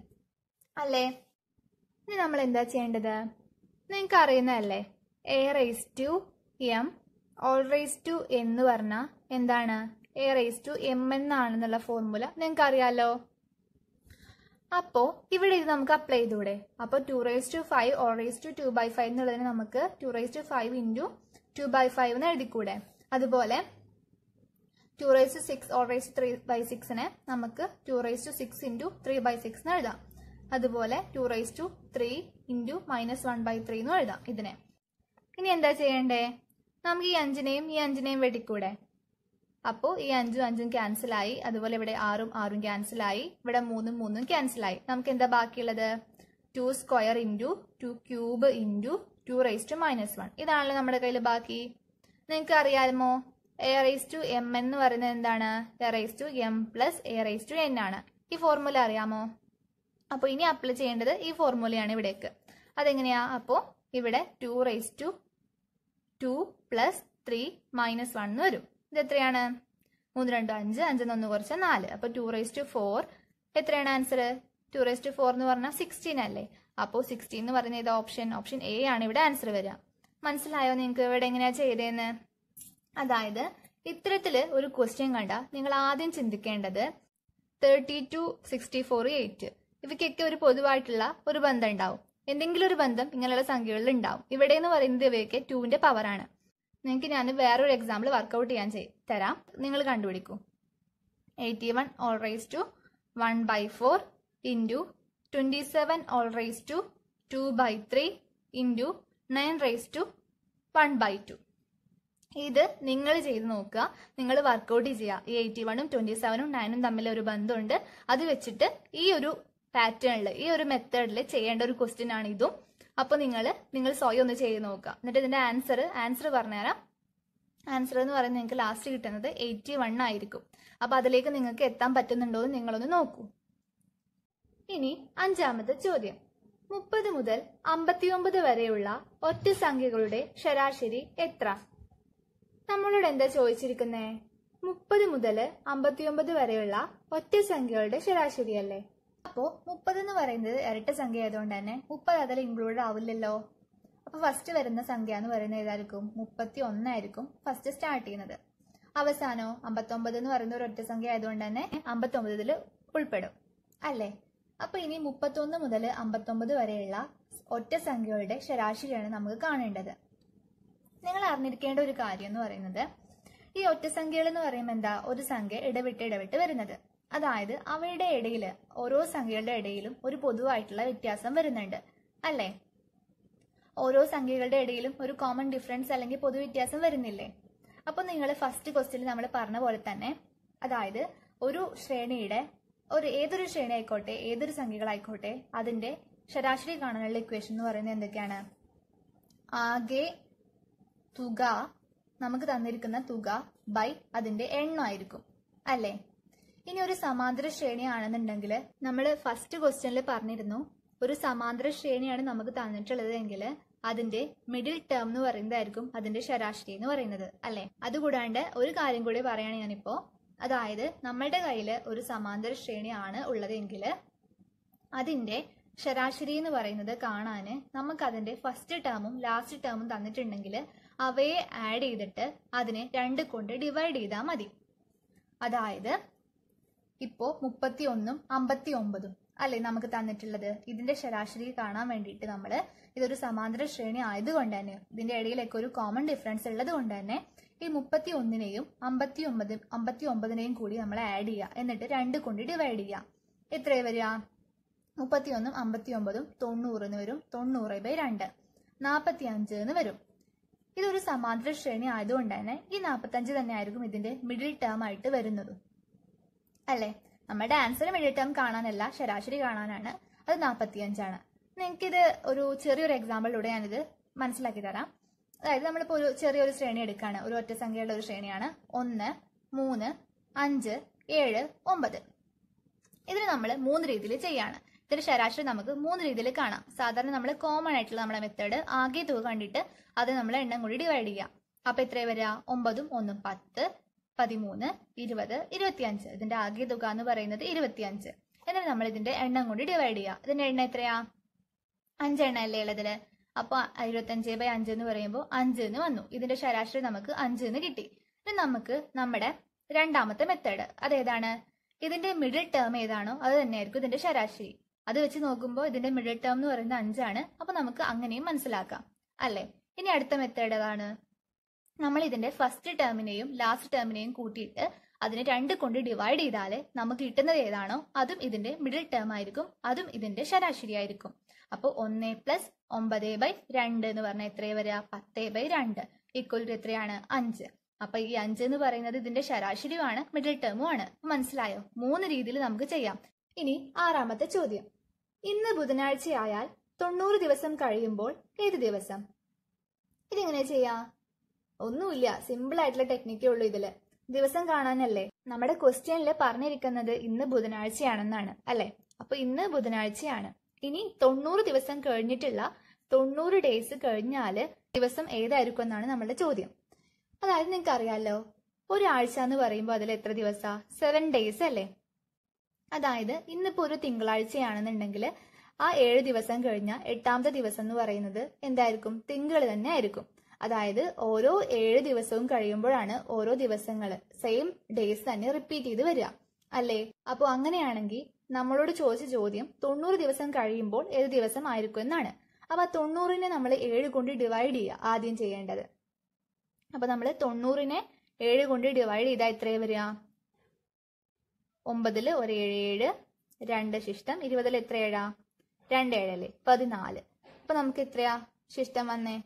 അല്ലേ? ഇനി നമ്മൾ എന്താ ചെയ്യേണ്ടത്? നിങ്ങൾക്ക് അറിയുന്നതല്ലേ? A raise to m whole raise to എന്ന് പറഞ്ഞാൽ എന്താണ്? എ റേസ് ടു എം എന്നാണെന്നുള്ള ഫോർമുല നിങ്ങൾക്ക് അറിയാലോ? അപ്പോ ഇവിടെ ഇത് നമുക്ക് അപ്ലൈ ചെയ്തൂടെ അപ്പോൾ two raise to five whole raise to two by five എന്നുള്ളതിന് നമുക്ക് two raise to five into two by five എന്ന് എഴുതിക്കൂടെ? അതുപോലെ two raise two six or raise three by സിക്സിനെ നമുക്ക് two raise to six into three by six എന്ന് എഴുതാം. അതുപോലെ two raise to three into minus one by three എന്ന് എഴുതാം ഇതിനെ. ഇനി എന്താ ചെയ്യണ്ടേ? നമുക്ക് ഈ അഞ്ചിനെയും ഈ അഞ്ചിനെയും വെട്ടിക്കൂടെ? അപ്പോൾ ഈ അഞ്ചും അഞ്ചും ക്യാൻസലായി അതുപോലെ ഇവിടെ ആറും ആറും ക്യാൻസലായി ഇവിടെ മൂന്നും മൂന്നും ക്യാൻസലായി നമുക്ക് എന്താ ബാക്കിയുള്ളത്? Two square into two cube into two raise to minus one ഇതാണല്ലോ നമ്മുടെ കയ്യിൽ ബാക്കി. നിങ്ങൾക്ക് അറിയാമോ? എ റേസ് ടു എം എന്ന് പറയുന്നത് എന്താണ്? A raise to m plus a raise to n ആണ്. ഈ ഫോർമുല അറിയാമോ? അപ്പോൾ ഇനി അപ്ലൈ ചെയ്യേണ്ടത് ഈ ഫോർമുലയാണ് ഇവിടേക്ക്. അതെങ്ങനെയാ? അപ്പോൾ ഇവിടെ two raise to two plus three minus one എന്ന് വരും. ഇത് എത്രയാണ്? മൂന്ന് രണ്ട് അഞ്ച് അഞ്ചെന്ന് ഒന്ന് കുറച്ച് നാല്. അപ്പോൾ ടു റേസ് ടു ഫോർ എത്രയാണ് answer two raise to four എന്ന് പറഞ്ഞാൽ സിക്സ്റ്റീൻ അല്ലേ? അപ്പോൾ സിക്സ്റ്റീൻ എന്ന് പറയുന്ന ഏത് ഓപ്ഷൻ ഓപ്ഷൻ എ ആണ് ഇവിടെ ആൻസർ വരിക മനസ്സിലായോ നിങ്ങൾക്ക് ഇവിടെ എങ്ങനെയാ ചെയ്തതെന്ന് അതായത് ഇത്തരത്തിൽ ഒരു ക്വസ്റ്റ്യൻ കണ്ട നിങ്ങൾ ആദ്യം ചിന്തിക്കേണ്ടത് thirty two sixty four eight ഇവയ്ക്കൊക്കെ ഒരു പൊതുവായിട്ടുള്ള ഒരു ബന്ധം ഉണ്ടാവും. എന്തെങ്കിലും ഒരു ബന്ധം ഇങ്ങനെയുള്ള സംഖ്യകളിൽ ഉണ്ടാവും. ഇവിടെ എന്ന് പറയുന്നത് ഇവയൊക്കെ ടുവിന്റെ പവറാണ് നിങ്ങൾക്ക് ഞാൻ വേറൊരു എക്സാമ്പിൾ വർക്കൗട്ട് ചെയ്യാൻ ചെയ്- തരാം. നിങ്ങൾ കണ്ടുപിടിക്കൂ. Eighty one whole raise to one by four into twenty seven whole raise to two by three into nine raise to one by two ഇത് നിങ്ങൾ ചെയ്ത് നോക്കുക. നിങ്ങൾ വർക്കൗട്ട് ചെയ്യുക. ഈ എയ്റ്റി വണ്ണും ട്വന്റി സെവനും നയനും തമ്മിൽ ഒരു ബന്ധമുണ്ട്. അത് വെച്ചിട്ട് ഈ ഒരു പാറ്റേണിൽ ഈ ഒരു മെത്തേഡിൽ ചെയ്യേണ്ട ഒരു ക്വസ്റ്റ്യൻ ആണ് ഇതും. അപ്പോൾ നിങ്ങൾ നിങ്ങൾ സ്വയം ഒന്ന് ചെയ്ത് നോക്കുക. എന്നിട്ട് ഇതിന്റെ ആൻസർ ആൻസർ പറഞ്ഞുതരാം. ആൻസർ എന്ന് പറയുന്നത് നിങ്ങൾക്ക് ലാസ്റ്റ് കിട്ടുന്നത് എയ്റ്റി വൺ ആയിരിക്കും. അപ്പോൾ അതിലേക്ക് നിങ്ങൾക്ക് എത്താൻ പറ്റുന്നുണ്ടോ എന്ന് നിങ്ങളൊന്ന് നോക്കൂ. ഇനി അഞ്ചാമത്തെ ചോദ്യം. മുപ്പത് മുതൽ അമ്പത്തിയൊമ്പത് വരെയുള്ള ഒറ്റ സംഖ്യകളുടെ ശരാശരി എത്ര? നമ്മളോട് എന്താ ചോദിച്ചിരിക്കുന്നേ? മുപ്പത് മുതൽ അമ്പത്തിയൊമ്പത് വരെയുള്ള ഒറ്റ സംഖ്യകളുടെ ശരാശരി അല്ലേ? അപ്പോ മുപ്പത് എന്ന് പറയുന്നത് ഇരട്ട സംഖ്യ ആയതുകൊണ്ട് തന്നെ മുപ്പത് അതിൽ ഇൻക്ലൂഡ് ആവില്ലല്ലോ. അപ്പൊ ഫസ്റ്റ് വരുന്ന സംഖ്യ എന്ന് പറയുന്നത് ഏതായിരിക്കും? മുപ്പത്തി ഒന്നായിരിക്കും ഫസ്റ്റ് സ്റ്റാർട്ട് ചെയ്യുന്നത്. അവസാനോ അമ്പത്തൊമ്പത് എന്ന് പറയുന്ന ഒരു ഒറ്റ സംഖ്യ ആയതുകൊണ്ട് തന്നെ അമ്പത്തൊമ്പതിൽ ഉൾപ്പെടും. അല്ലേ? അപ്പൊ ഇനി മുപ്പത്തൊന്ന് മുതൽ അമ്പത്തൊമ്പത് വരെയുള്ള ഒറ്റ സംഖ്യകളുടെ ശരാശരിയാണ് നമുക്ക് കാണേണ്ടത്. നിങ്ങൾ അറിഞ്ഞിരിക്കേണ്ട ഒരു കാര്യം എന്ന് പറയുന്നത് ഈ ഒറ്റ സംഖ്യകൾ എന്ന് പറയുമ്പോൾ എന്താ? ഒരു സംഖ്യ ഇടവിട്ട് ഇടവിട്ട് വരുന്നത്. അതായത് അവയുടെ ഇടയിൽ ഓരോ സംഖ്യകളുടെ ഇടയിലും ഒരു പൊതുവായിട്ടുള്ള വ്യത്യാസം വരുന്നുണ്ട്. അല്ലേ? ഓരോ സംഖ്യകളുടെ ഇടയിലും ഒരു കോമൺ ഡിഫറൻസ് അല്ലെങ്കിൽ പൊതു വ്യത്യാസം വരുന്നില്ലേ? അപ്പൊ നിങ്ങൾ ഫസ്റ്റ് ക്വസ്റ്റിൽ നമ്മൾ പറഞ്ഞ പോലെ തന്നെ അതായത് ഒരു ശ്രേണിയുടെ ഒരു ഏതൊരു ശ്രേണി ആയിക്കോട്ടെ ഏതൊരു സംഖ്യകളായിക്കോട്ടെ അതിന്റെ ശരാശരി കാണാനുള്ള ഇക്വേഷൻ എന്ന് പറയുന്നത് എന്തൊക്കെയാണ്? ആകെ തുക നമുക്ക് തന്നിരിക്കുന്ന തുക ബൈ അതിന്റെ എണ്ണമായിരിക്കും അല്ലേ? ഇനി ഒരു സമാന്തര ശ്രേണി ആണെന്നുണ്ടെങ്കിൽ നമ്മൾ ഫസ്റ്റ് ക്വസ്റ്റ്യനിൽ പറഞ്ഞിരുന്നു ഒരു സമാന്തര ശ്രേണിയാണ് നമുക്ക് തന്നിട്ടുള്ളത് എങ്കിൽ അതിന്റെ മിഡിൽ ടേം എന്ന് പറയുന്നതായിരിക്കും അതിന്റെ ശരാശരി എന്ന് പറയുന്നത് അല്ലെ? അതുകൂടാണ്ട് ഒരു കാര്യം കൂടി പറയാണ് ഞാനിപ്പോ അതായത് നമ്മളുടെ കയ്യിൽ ഒരു സമാന്തര ശ്രേണിയാണ് ഉള്ളതെങ്കിൽ അതിന്റെ ശരാശരി എന്ന് പറയുന്നത് കാണാൻ നമുക്ക് അതിന്റെ ഫസ്റ്റ് ടേമും ലാസ്റ്റ് ടേമും തന്നിട്ടുണ്ടെങ്കിൽ അവയെ ആഡ് ചെയ്തിട്ട് അതിനെ രണ്ട് കൊണ്ട് ഡിവൈഡ് ചെയ്താൽ മതി. അതായത് ഇപ്പോൾ മുപ്പത്തി ഒന്നും അമ്പത്തി ഒമ്പതും അല്ലെ നമുക്ക് തന്നിട്ടുള്ളത്? ഇതിന്റെ ശരാശരി കാണാൻ വേണ്ടിയിട്ട് നമ്മൾ ഇതൊരു സമാന്തര ശ്രേണി ആയതുകൊണ്ട് തന്നെ ഇതിന്റെ ഇടയിലൊക്കെ ഒരു കോമൺ ഡിഫറൻസ് ഉള്ളത് കൊണ്ട് തന്നെ ഈ മുപ്പത്തി ഒന്നിനെയും അമ്പത്തി ഒമ്പത് അമ്പത്തി ഒമ്പതിനെയും കൂടി നമ്മൾ ആഡ് ചെയ്യുക എന്നിട്ട് രണ്ട് കൊണ്ട് ഡിവൈഡ് ചെയ്യുക എത്രയാ വരിക? മുപ്പത്തി ഒന്നും അമ്പത്തി ഒമ്പതും തൊണ്ണൂറ് എന്ന് വരും. തൊണ്ണൂറ് ബൈ രണ്ട്. നാൽപ്പത്തി അഞ്ച് എന്ന് വരും. ഇതൊരു സമാന്തര ശ്രേണി ആയതുകൊണ്ട് തന്നെ ഈ നാൽപ്പത്തഞ്ച് തന്നെ ആയിരിക്കും ഇതിന്റെ മിഡിൽ ടേം ആയിട്ട് വരുന്നത്. അല്ലേ? നമ്മുടെ ആൻസർ മിഡിൽ ടേം കാണാനല്ല ശരാശരി കാണാനാണ്. അത് നാൽപ്പത്തിയഞ്ചാണ് നിങ്ങൾക്കിത് ഒരു ചെറിയൊരു എക്സാമ്പിളിലൂടെ ഞാനിത് മനസ്സിലാക്കി തരാം. അതായത് നമ്മളിപ്പോൾ ഒരു ചെറിയൊരു ശ്രേണി എടുക്കുകയാണ് ഒരു ഒറ്റ സംഖ്യയുള്ള ഒരു ശ്രേണിയാണ്. ഒന്ന് മൂന്ന് അഞ്ച് ഏഴ് ഒമ്പത്. ഇതിന് നമ്മൾ മൂന്ന് രീതിയിൽ ചെയ്യാണ്. ഇതിന്റെ ശരാശരി നമുക്ക് മൂന്ന് രീതിയിൽ കാണാം. സാധാരണ നമ്മൾ കോമൺ ആയിട്ടുള്ള നമ്മുടെ മെത്തേഡ് ആകെ തുക കണ്ടിട്ട് അത് നമ്മൾ എണ്ണം കൂടി ഡിവൈഡ് ചെയ്യാം. അപ്പൊ എത്ര വരിക ഒമ്പതും ഒന്നും പത്ത് പതിമൂന്ന് ഇരുപത് ഇരുപത്തിയഞ്ച്. ഇതിന്റെ ആകെ തുക എന്ന് പറയുന്നത് ഇരുപത്തിയഞ്ച്. എന്നിട്ട് നമ്മൾ ഇതിന്റെ എണ്ണം കൂടി ഡിവൈഡ് ചെയ്യുക ഇതിന്റെ എണ്ണം എത്രയാ? അഞ്ചെണ്ണ അല്ലേ ഉള്ളതിൽ? അപ്പൊ ഇരുപത്തഞ്ച് ബൈ അഞ്ച് എന്ന് പറയുമ്പോൾ അഞ്ച് എന്ന് വന്നു. ഇതിന്റെ ശരാശരി നമുക്ക് അഞ്ച് എന്ന് കിട്ടി. ഇനി നമുക്ക് നമ്മുടെ രണ്ടാമത്തെ മെത്തേഡ് അതേതാണ്? ഇതിന്റെ മിഡിൽ ടേം ഏതാണോ അത് തന്നെയായിരിക്കും ഇതിന്റെ ശരാശരി. അത് വെച്ച് നോക്കുമ്പോൾ ഇതിന്റെ മിഡിൽ ടേം എന്ന് പറയുന്നത് അഞ്ചാണ്. അപ്പൊ നമുക്ക് അങ്ങനെയും മനസ്സിലാക്കാം. അല്ലെ? ഇനി അടുത്ത മെത്തേഡ് ഏതാണ്? നമ്മൾ ഇതിന്റെ ഫസ്റ്റ് ടേമിനെയും ലാസ്റ്റ് ടേമിനെയും കൂട്ടിയിട്ട് അതിനെ രണ്ട് കൊണ്ട് ഡിവൈഡ് ചെയ്താൽ നമുക്ക് കിട്ടുന്നത് ഏതാണോ അതും ഇതിന്റെ മിഡിൽ ടേം ആയിരിക്കും. അതും ഇതിന്റെ ശരാശരി ആയിരിക്കും. അപ്പോൾ ഒന്ന് പ്ലസ് ഒമ്പത് ബൈ രണ്ട് എന്ന് പറഞ്ഞാൽ എത്രയാ വരിക? പത്ത് ബൈ രണ്ട്. ഈക്വൽ ടു എത്രയാണ്? അഞ്ച്. അപ്പൊ ഈ അഞ്ച് എന്ന് പറയുന്നത് ഇതിന്റെ ശരാശരിയുമാണ് മിഡിൽ ടേമും ആണ്. മനസ്സിലായോ? മൂന്ന് രീതിയിൽ നമുക്ക് ചെയ്യാം. ഇനി ആറാമത്തെ ചോദ്യം. ഇന്ന് ബുധനാഴ്ചയായാൽ തൊണ്ണൂറ് ദിവസം കഴിയുമ്പോൾ ഏത് ദിവസം? ഇതെങ്ങനെ ചെയ്യാ? ഒന്നുമില്ല. സിമ്പിൾ ആയിട്ടുള്ള ടെക്നിക്കേ ഉള്ളൂ ഇതിൽ. ദിവസം കാണാനല്ലേ? നമ്മുടെ ക്വസ്റ്റ്യനിൽ പറഞ്ഞിരിക്കുന്നത് ഇന്ന് ബുധനാഴ്ചയാണെന്നാണ് അല്ലെ? അപ്പൊ ഇന്ന് ബുധനാഴ്ചയാണ്. ഇനി തൊണ്ണൂറ് ദിവസം കഴിഞ്ഞിട്ടുള്ള തൊണ്ണൂറ് ഡേയ്സ് കഴിഞ്ഞാൽ ദിവസം ഏതായിരിക്കും എന്നാണ് നമ്മുടെ ചോദ്യം. അതായത് നിങ്ങൾക്ക് അറിയാലോ ഒരാഴ്ച എന്ന് പറയുമ്പോൾ അതിൽ എത്ര ദിവസാ? സെവൻ ഡേയ്സ് അല്ലേ? അതായത് ഇന്നിപ്പോ ഒരു തിങ്കളാഴ്ചയാണെന്നുണ്ടെങ്കിൽ ആ ഏഴ് ദിവസം കഴിഞ്ഞ എട്ടാമത്തെ ദിവസം എന്ന് പറയുന്നത് എന്തായിരിക്കും? തിങ്കൾ തന്നെ ആയിരിക്കും. അതായത് ഓരോ ഏഴ് ദിവസവും കഴിയുമ്പോഴാണ് ഓരോ ദിവസങ്ങൾ സെയിം ഡേയ്സ് തന്നെ റിപ്പീറ്റ് ചെയ്ത് വരിക. അല്ലേ? അപ്പോൾ അങ്ങനെയാണെങ്കിൽ നമ്മളോട് ചോദിച്ച ചോദ്യം തൊണ്ണൂറ് ദിവസം കഴിയുമ്പോൾ ഏത് ദിവസം ആയിരിക്കും എന്നാണ്. അപ്പൊ തൊണ്ണൂറിനെ നമ്മൾ ഏഴ് കൊണ്ട് ഡിവൈഡ് ചെയ്യുക ആദ്യം ചെയ്യേണ്ടത്. അപ്പൊ നമ്മൾ തൊണ്ണൂറിനെ ഏഴ് കൊണ്ട് ഡിവൈഡ് ചെയ്താൽ എത്രയാ വരിക? ഒമ്പതിൽ ഒരു ഏഴ് ഏഴ് രണ്ട് ശിഷ്ടം ഇരുപതിൽ എത്ര ഏഴാ? രണ്ട് ഏഴല്ലേ? പതിനാല്. അപ്പൊ നമുക്ക് എത്രയാ? ശിഷ്ടം വന്നേ?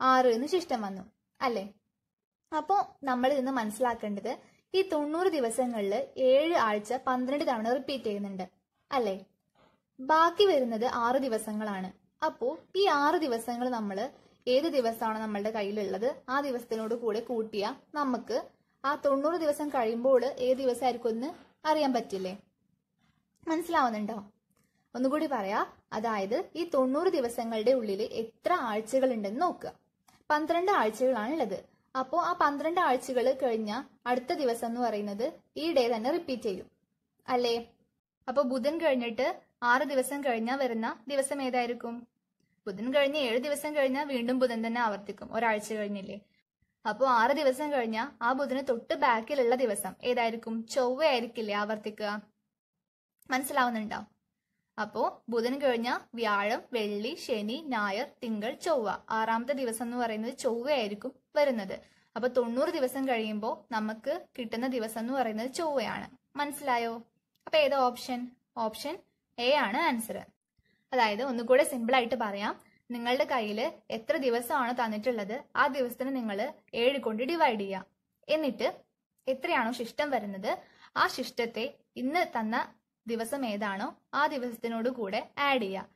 ആറ് എന്ന് ശിഷ്ടം വന്നു. അല്ലേ? അപ്പോ നമ്മൾ ഇന്ന് മനസ്സിലാക്കേണ്ടത് ഈ തൊണ്ണൂറ് ദിവസങ്ങളിൽ ഏഴ് ആഴ്ച പന്ത്രണ്ട് തവണ റിപ്പീറ്റ് ചെയ്യുന്നുണ്ട് അല്ലേ? ബാക്കി വരുന്നത് ആറ് ദിവസങ്ങളാണ്. അപ്പോൾ ഈ ആറ് ദിവസങ്ങൾ നമ്മൾ ഏത് ദിവസമാണ് നമ്മളുടെ കയ്യിലുള്ളത്? ആ ദിവസത്തിനോട് കൂടെ കൂട്ടിയാൽ നമുക്ക് ആ തൊണ്ണൂറ് ദിവസം കഴിയുമ്പോൾ ഏത് ദിവസമായിരിക്കും എന്ന് അറിയാൻ പറ്റില്ലേ? മനസ്സിലാവുന്നുണ്ടോ? ഒന്നുകൂടി പറയാ അതായത് ഈ തൊണ്ണൂറ് ദിവസങ്ങളുടെ ഉള്ളിൽ എത്ര ആഴ്ചകൾ ഉണ്ടെന്ന് നോക്കുക. പന്ത്രണ്ട് ആഴ്ചകളാണ് ഉള്ളത്. അപ്പോൾ ആ പന്ത്രണ്ട് ആഴ്ചകൾ കഴിഞ്ഞ അടുത്ത ദിവസം എന്ന് പറയുന്നത് ഈ ഡേ തന്നെ റിപ്പീറ്റ് ചെയ്യും. അല്ലേ? അപ്പോൾ ബുധൻ കഴിഞ്ഞിട്ട് ആറ് ദിവസം കഴിഞ്ഞാൽ വരുന്ന ദിവസം ഏതായിരിക്കും? ബുധൻ കഴിഞ്ഞ് ഏഴ് ദിവസം കഴിഞ്ഞാൽ വീണ്ടും ബുധൻ തന്നെ ആവർത്തിക്കും. ഒരാഴ്ച കഴിഞ്ഞില്ലേ? അപ്പോൾ ആറ് ദിവസം കഴിഞ്ഞ ആ ബുധന് തൊട്ട് ബാക്കിലുള്ള ദിവസം ഏതായിരിക്കും? ചൊവ്വ ആയിരിക്കില്ലേ ആവർത്തിക്കുക? മനസ്സിലാവുന്നുണ്ടോ? അപ്പോ ബുധൻ കഴിഞ്ഞ വ്യാഴം വെള്ളി ശനി ഞായർ തിങ്കൾ ചൊവ്വ. ആറാമത്തെ ദിവസം എന്ന് പറയുന്നത് ചൊവ്വയായിരിക്കും. വരുന്നത്. അപ്പൊ തൊണ്ണൂറ് ദിവസം കഴിയുമ്പോൾ നമുക്ക് കിട്ടുന്ന ദിവസം എന്ന് പറയുന്നത് ചൊവ്വയാണ്. മനസ്സിലായോ? അപ്പൊ ഏതാ ഓപ്ഷൻ ഓപ്ഷൻ എ ആണ് ആൻസർ അതായത് ഒന്നുകൂടെ സിമ്പിൾ ആയിട്ട് പറയാം. നിങ്ങളുടെ കയ്യിൽ എത്ര ദിവസമാണ് തന്നിട്ടുള്ളത്? ആ ദിവസത്തിന് നിങ്ങൾ ഏഴ് കൊണ്ട് ഡിവൈഡ് ചെയ്യുക എന്നിട്ട് എത്രയാണോ ശിഷ്ടം വരുന്നത്? ആ ശിഷ്ടത്തെ ഇന്ന് തന്ന ദിവസം ഏതാണോ ആ ദിവസത്തിനോട് കൂടെ ആഡ് ചെയ്യുക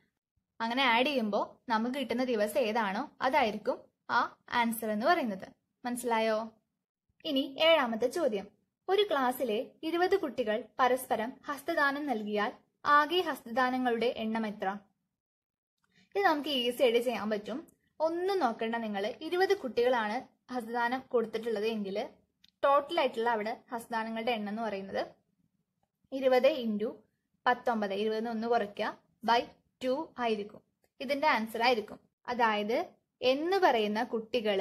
അങ്ങനെ ആഡ് ചെയ്യുമ്പോൾ നമുക്ക് കിട്ടുന്ന ദിവസം ഏതാണോ അതായിരിക്കും ആ ആൻസർ എന്ന് പറയുന്നത്. മനസ്സിലായോ? ഇനി ഏഴാമത്തെ ചോദ്യം. ഒരു ക്ലാസ്സിലെ ഇരുപത് കുട്ടികൾ പരസ്പരം ഹസ്തദാനം നൽകിയാൽ ആകെ ഹസ്തദാനങ്ങളുടെ എണ്ണം എത്ര? ഇത് നമുക്ക് ഈസി ആയിട്ട് ചെയ്യാൻ പറ്റും. ഒന്നും നോക്കണ്ട നിങ്ങൾ ഇരുപത് കുട്ടികളാണ് ഹസ്തദാനം കൊടുത്തിട്ടുള്ളത് എങ്കിൽ ടോട്ടൽ ആയിട്ടുള്ള അവിടെ ഹസ്തദാനങ്ങളുടെ എണ്ണം എന്ന് പറയുന്നത് ഇരുപത് ഇന്റു പത്തൊമ്പത്. ഇരുപതിന് ഒന്ന് കുറയ്ക്കുക. ബൈ ടു ആയിരിക്കും. ഇതിന്റെ ആൻസർ ആയിരിക്കും. അതായത് എന്ന് പറയുന്ന കുട്ടികൾ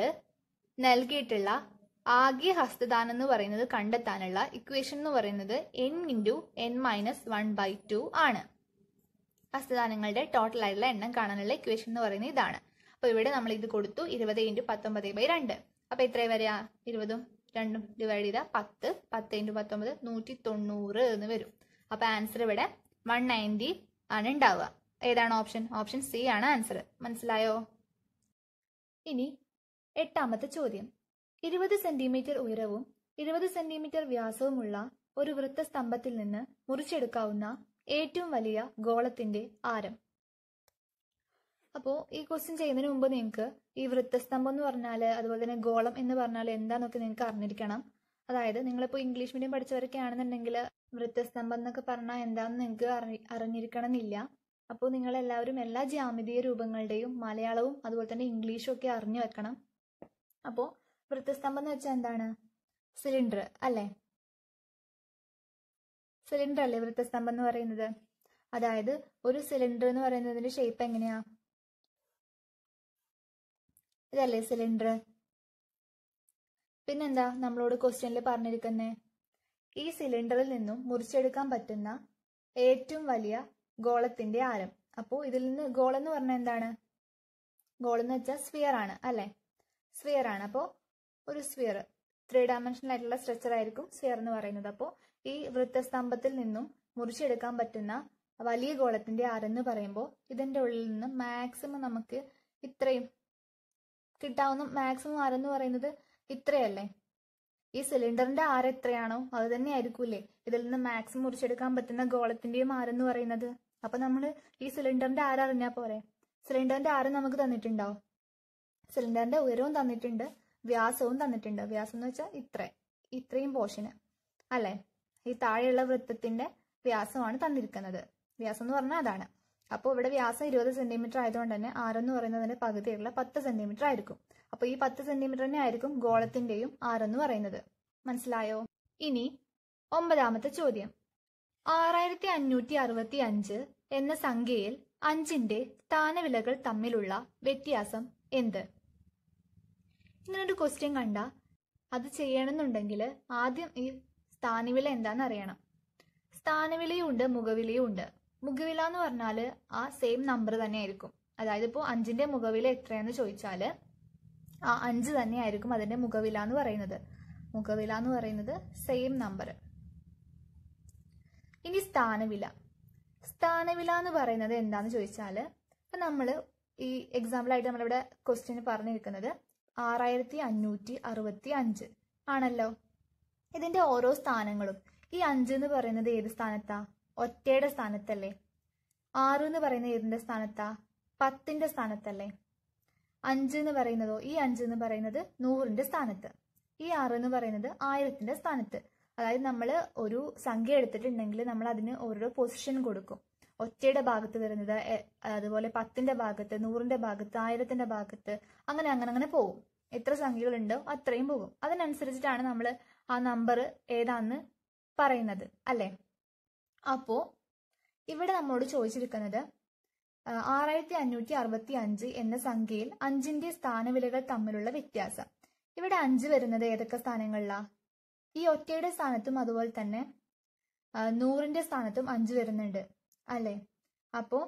നൽകിയിട്ടുള്ള ആകെ ഹസ്തദാനം എന്ന് പറയുന്നത് കണ്ടെത്താനുള്ള ഇക്വേഷൻ എന്ന് പറയുന്നത് n into n minus one by two ആണ്. ഹസ്തദാനങ്ങളുടെ ടോട്ടൽ ആയിട്ടുള്ള എണ്ണം കാണാനുള്ള ഇക്വേഷൻ എന്ന് പറയുന്നത് ഇതാണ്. അപ്പൊ ഇവിടെ നമ്മൾ ഇത് കൊടുത്തു ഇരുപത് ഇന്റു പത്തൊമ്പത് ബൈ രണ്ട്. അപ്പൊ എത്ര വരിക? ഇരുപതും രണ്ടും ഡിവൈഡ് ചെയ്താൽ പത്ത്. പത്ത് ഇന്റു പത്തൊമ്പത് നൂറ്റി തൊണ്ണൂറ് എന്ന് വരും. അപ്പൊ ആൻസർ ഇവിടെ വൺ നയന്റി ആണ് ഉണ്ടാവുക. ഏതാണ് ഓപ്ഷൻ ഓപ്ഷൻ സി ആണ് ആൻസർ മനസ്സിലായോ? ഇനി എട്ടാമത്തെ ചോദ്യം. ഇരുപത് സെന്റിമീറ്റർ ഉയരവും ഇരുപത് സെന്റിമീറ്റർ വ്യാസവുമുള്ള ഒരു വൃത്തസ്തംഭത്തിൽ നിന്ന് മുറിച്ചെടുക്കാവുന്ന ഏറ്റവും വലിയ ഗോളത്തിന്റെ ആരം. അപ്പോ ഈ ക്വസ്റ്റ്യൻ ചെയ്യുന്നതിന് മുമ്പ് നിങ്ങൾക്ക് ഈ വൃത്തസ്തംഭം എന്ന് പറഞ്ഞാൽ അതുപോലെ തന്നെ ഗോളം എന്ന് പറഞ്ഞാൽ എന്താന്നൊക്കെ നിങ്ങൾക്ക് അറിഞ്ഞിരിക്കണം. അതായത് നിങ്ങളിപ്പോൾ ഇംഗ്ലീഷ് മീഡിയം പഠിച്ചവരൊക്കെ ആണെന്നുണ്ടെങ്കിൽ വൃത്തസ്തംഭം എന്നൊക്കെ പറഞ്ഞാൽ എന്താണെന്ന് നിങ്ങൾക്ക് അറി അറിഞ്ഞിരിക്കണം എന്നില്ല അപ്പോൾ നിങ്ങൾ എല്ലാവരും എല്ലാ ജ്യാമിതീയ രൂപങ്ങളുടെയും മലയാളവും അതുപോലെ തന്നെ ഇംഗ്ലീഷും ഒക്കെ അറിഞ്ഞു വെക്കണം. അപ്പോൾ വൃത്തസ്തംഭം എന്ന് വെച്ചാൽ എന്താണ്? സിലിണ്ടർ അല്ലേ? സിലിണ്ടർ അല്ലേ വൃത്തസ്തംഭം എന്ന് പറയുന്നത്? അതായത് ഒരു സിലിണ്ടർ എന്ന് പറയുന്നതിന്റെ ഷേപ്പ് എങ്ങനെയാ? ഇതല്ലേ സിലിണ്ടർ? പിന്നെന്താ നമ്മളോട് ക്വസ്റ്റ്യനിൽ പറഞ്ഞിരിക്കുന്നേ? ഈ സിലിണ്ടറിൽ നിന്നും മുറിച്ചെടുക്കാൻ പറ്റുന്ന ഏറ്റവും വലിയ ഗോളത്തിന്റെ ആരം. അപ്പോൾ ഇതിൽ നിന്ന് ഗോൾ എന്ന് പറഞ്ഞാൽ എന്താണ്? ഗോൾ എന്ന് വെച്ചാൽ സ്ഫിയർ ആണ് അല്ലെ? സ്ഫിയർ ആണ്. അപ്പോൾ ഒരു സ്ഫിയർ ത്രീ ഡയമെൻഷനൽ ആയിട്ടുള്ള സ്ട്രക്ചർ ആയിരിക്കും സ്ഫിയർ എന്ന് പറയുന്നത്. അപ്പോൾ ഈ വൃത്തസ്തംഭത്തിൽ നിന്നും മുറിച്ചെടുക്കാൻ പറ്റുന്ന വലിയ ഗോളത്തിന്റെ ആരെന്ന് പറയുമ്പോൾ ഇതിന്റെ ഉള്ളിൽ നിന്ന് മാക്സിമം നമുക്ക് ഇത്രയും കിട്ടാവുന്ന മാക്സിമം ആരെന്ന് പറയുന്നത് ഇത്രയല്ലേ? ഈ സിലിണ്ടറിന്റെ ആരം എത്രയാണോ അത് തന്നെ ആയിരിക്കൂലേ ഇതിൽ നിന്ന് മാക്സിമം മുറിച്ചെടുക്കാൻ പറ്റുന്ന ഗോളത്തിന്റെയും ആരെന്ന് പറയുന്നത്. അപ്പൊ നമ്മൾ ഈ സിലിണ്ടറിന്റെ ആര് അറിഞ്ഞാൽ പോരെ സിലിണ്ടറിന്റെ ആരം നമുക്ക് തന്നിട്ടുണ്ടാവും സിലിണ്ടറിന്റെ ഉയരവും തന്നിട്ടുണ്ട് വ്യാസവും തന്നിട്ടുണ്ട്. വ്യാസം എന്ന് വെച്ചാൽ ഇത്ര ഇത്രയും പോർഷന് അല്ലെ? ഈ താഴെയുള്ള വൃത്തത്തിന്റെ വ്യാസമാണ് തന്നിരിക്കുന്നത്. വ്യാസം എന്ന് പറഞ്ഞാൽ അതാണ്. അപ്പോൾ ഇവിടെ വ്യാസം ഇരുപത് സെന്റിമീറ്റർ ആയതുകൊണ്ട് തന്നെ ആരെന്ന് പറയുന്നതിന്റെ പകുതിയുള്ള പത്ത് സെന്റിമീറ്റർ ആയിരിക്കും. അപ്പൊ ഈ പത്ത് സെന്റിമീറ്റർ തന്നെ ആയിരിക്കും ഗോളത്തിന്റെയും ആരെന്ന് പറയുന്നത്. മനസ്സിലായോ? ഇനി ഒമ്പതാമത്തെ ചോദ്യം. ആറായിരത്തി അഞ്ഞൂറ്റി അറുപത്തി അഞ്ച് എന്ന സംഖ്യയിൽ അഞ്ചിന്റെ സ്ഥാനവിലകൾ തമ്മിലുള്ള വ്യത്യാസം എന്ത്? ഇങ്ങനൊരു ക്വസ്റ്റ്യൻ കണ്ട. അത് ചെയ്യണമെന്നുണ്ടെങ്കിൽ ആദ്യം ഈ സ്ഥാനവില എന്താണെന്ന് അറിയണം. സ്ഥാനവിലയും ഉണ്ട് മുഖവിലയും ഉണ്ട് മുഖവില എന്ന് പറഞ്ഞാൽ ആ സെയിം നമ്പർ തന്നെ ആയിരിക്കും അതായത് ഇപ്പോൾ അഞ്ചിന്റെ മുഖവില എത്രയെന്ന് ചോദിച്ചാൽ ആ അഞ്ച് തന്നെയായിരിക്കും അതിന്റെ മുഖവില എന്ന് പറയുന്നത്. മുഖവില എന്ന് പറയുന്നത് സെയിം നമ്പർ ഇനി സ്ഥാനവില. സ്ഥാനവില എന്ന് പറയുന്നത് എന്താന്ന് ചോദിച്ചാൽ ഇപ്പം നമ്മൾ ഈ എക്സാമ്പിളായിട്ട് നമ്മളിവിടെ ക്വസ്റ്റ്യൻ പറഞ്ഞിരിക്കുന്നത് ആറായിരത്തി അഞ്ഞൂറ്റി അറുപത്തി അഞ്ച് ആണല്ലോ. ഇതിന്റെ ഓരോ സ്ഥാനങ്ങളും. ഈ അഞ്ച് എന്ന് പറയുന്നത് ഏത് സ്ഥാനത്താ? ഒറ്റയുടെ സ്ഥാനത്തല്ലേ. ആറ് എന്ന് പറയുന്നത് ഏതിന്റെ സ്ഥാനത്താ? പത്തിന്റെ സ്ഥാനത്തല്ലേ. അഞ്ച് എന്ന് പറയുന്നതോ ഈ അഞ്ച് എന്ന് പറയുന്നത് നൂറിന്റെ സ്ഥാനത്ത്. ഈ ആറ് എന്ന് പറയുന്നത് ആയിരത്തിന്റെ സ്ഥാനത്ത്. അതായത് നമ്മൾ ഒരു സംഖ്യ എടുത്തിട്ടുണ്ടെങ്കിൽ നമ്മൾ അതിന് ഓരോ പൊസിഷൻ കൊടുക്കും. ഒറ്റയുടെ ഭാഗത്ത് വരുന്നത് അതുപോലെ പത്തിന്റെ ഭാഗത്ത് നൂറിന്റെ ഭാഗത്ത് ആയിരത്തിന്റെ ഭാഗത്ത് അങ്ങനെ അങ്ങനെ അങ്ങനെ പോകും. എത്ര സംഖ്യകളുണ്ടോ അത്രയും പോകും. അതിനനുസരിച്ചിട്ടാണ് നമ്മൾ ആ നമ്പർ ഏതാന്ന് പറയുന്നത് അല്ലെ? അപ്പോ ഇവിടെ നമ്മോട് ചോദിച്ചിരിക്കുന്നത് ആറായിരത്തി അഞ്ഞൂറ്റി അറുപത്തി അഞ്ച് എന്ന സംഖ്യയിൽ അഞ്ചിന്റെ സ്ഥാനവിലകൾ തമ്മിലുള്ള വ്യത്യാസം. ഇവിടെ അഞ്ച് വരുന്നത് ഏതൊക്കെ സ്ഥാനങ്ങളിലാ? ഈ ഒറ്റയുടെ സ്ഥാനത്തും അതുപോലെ തന്നെ നൂറിന്റെ സ്ഥാനത്തും അഞ്ച് വരുന്നുണ്ട് അല്ലെ? അപ്പോ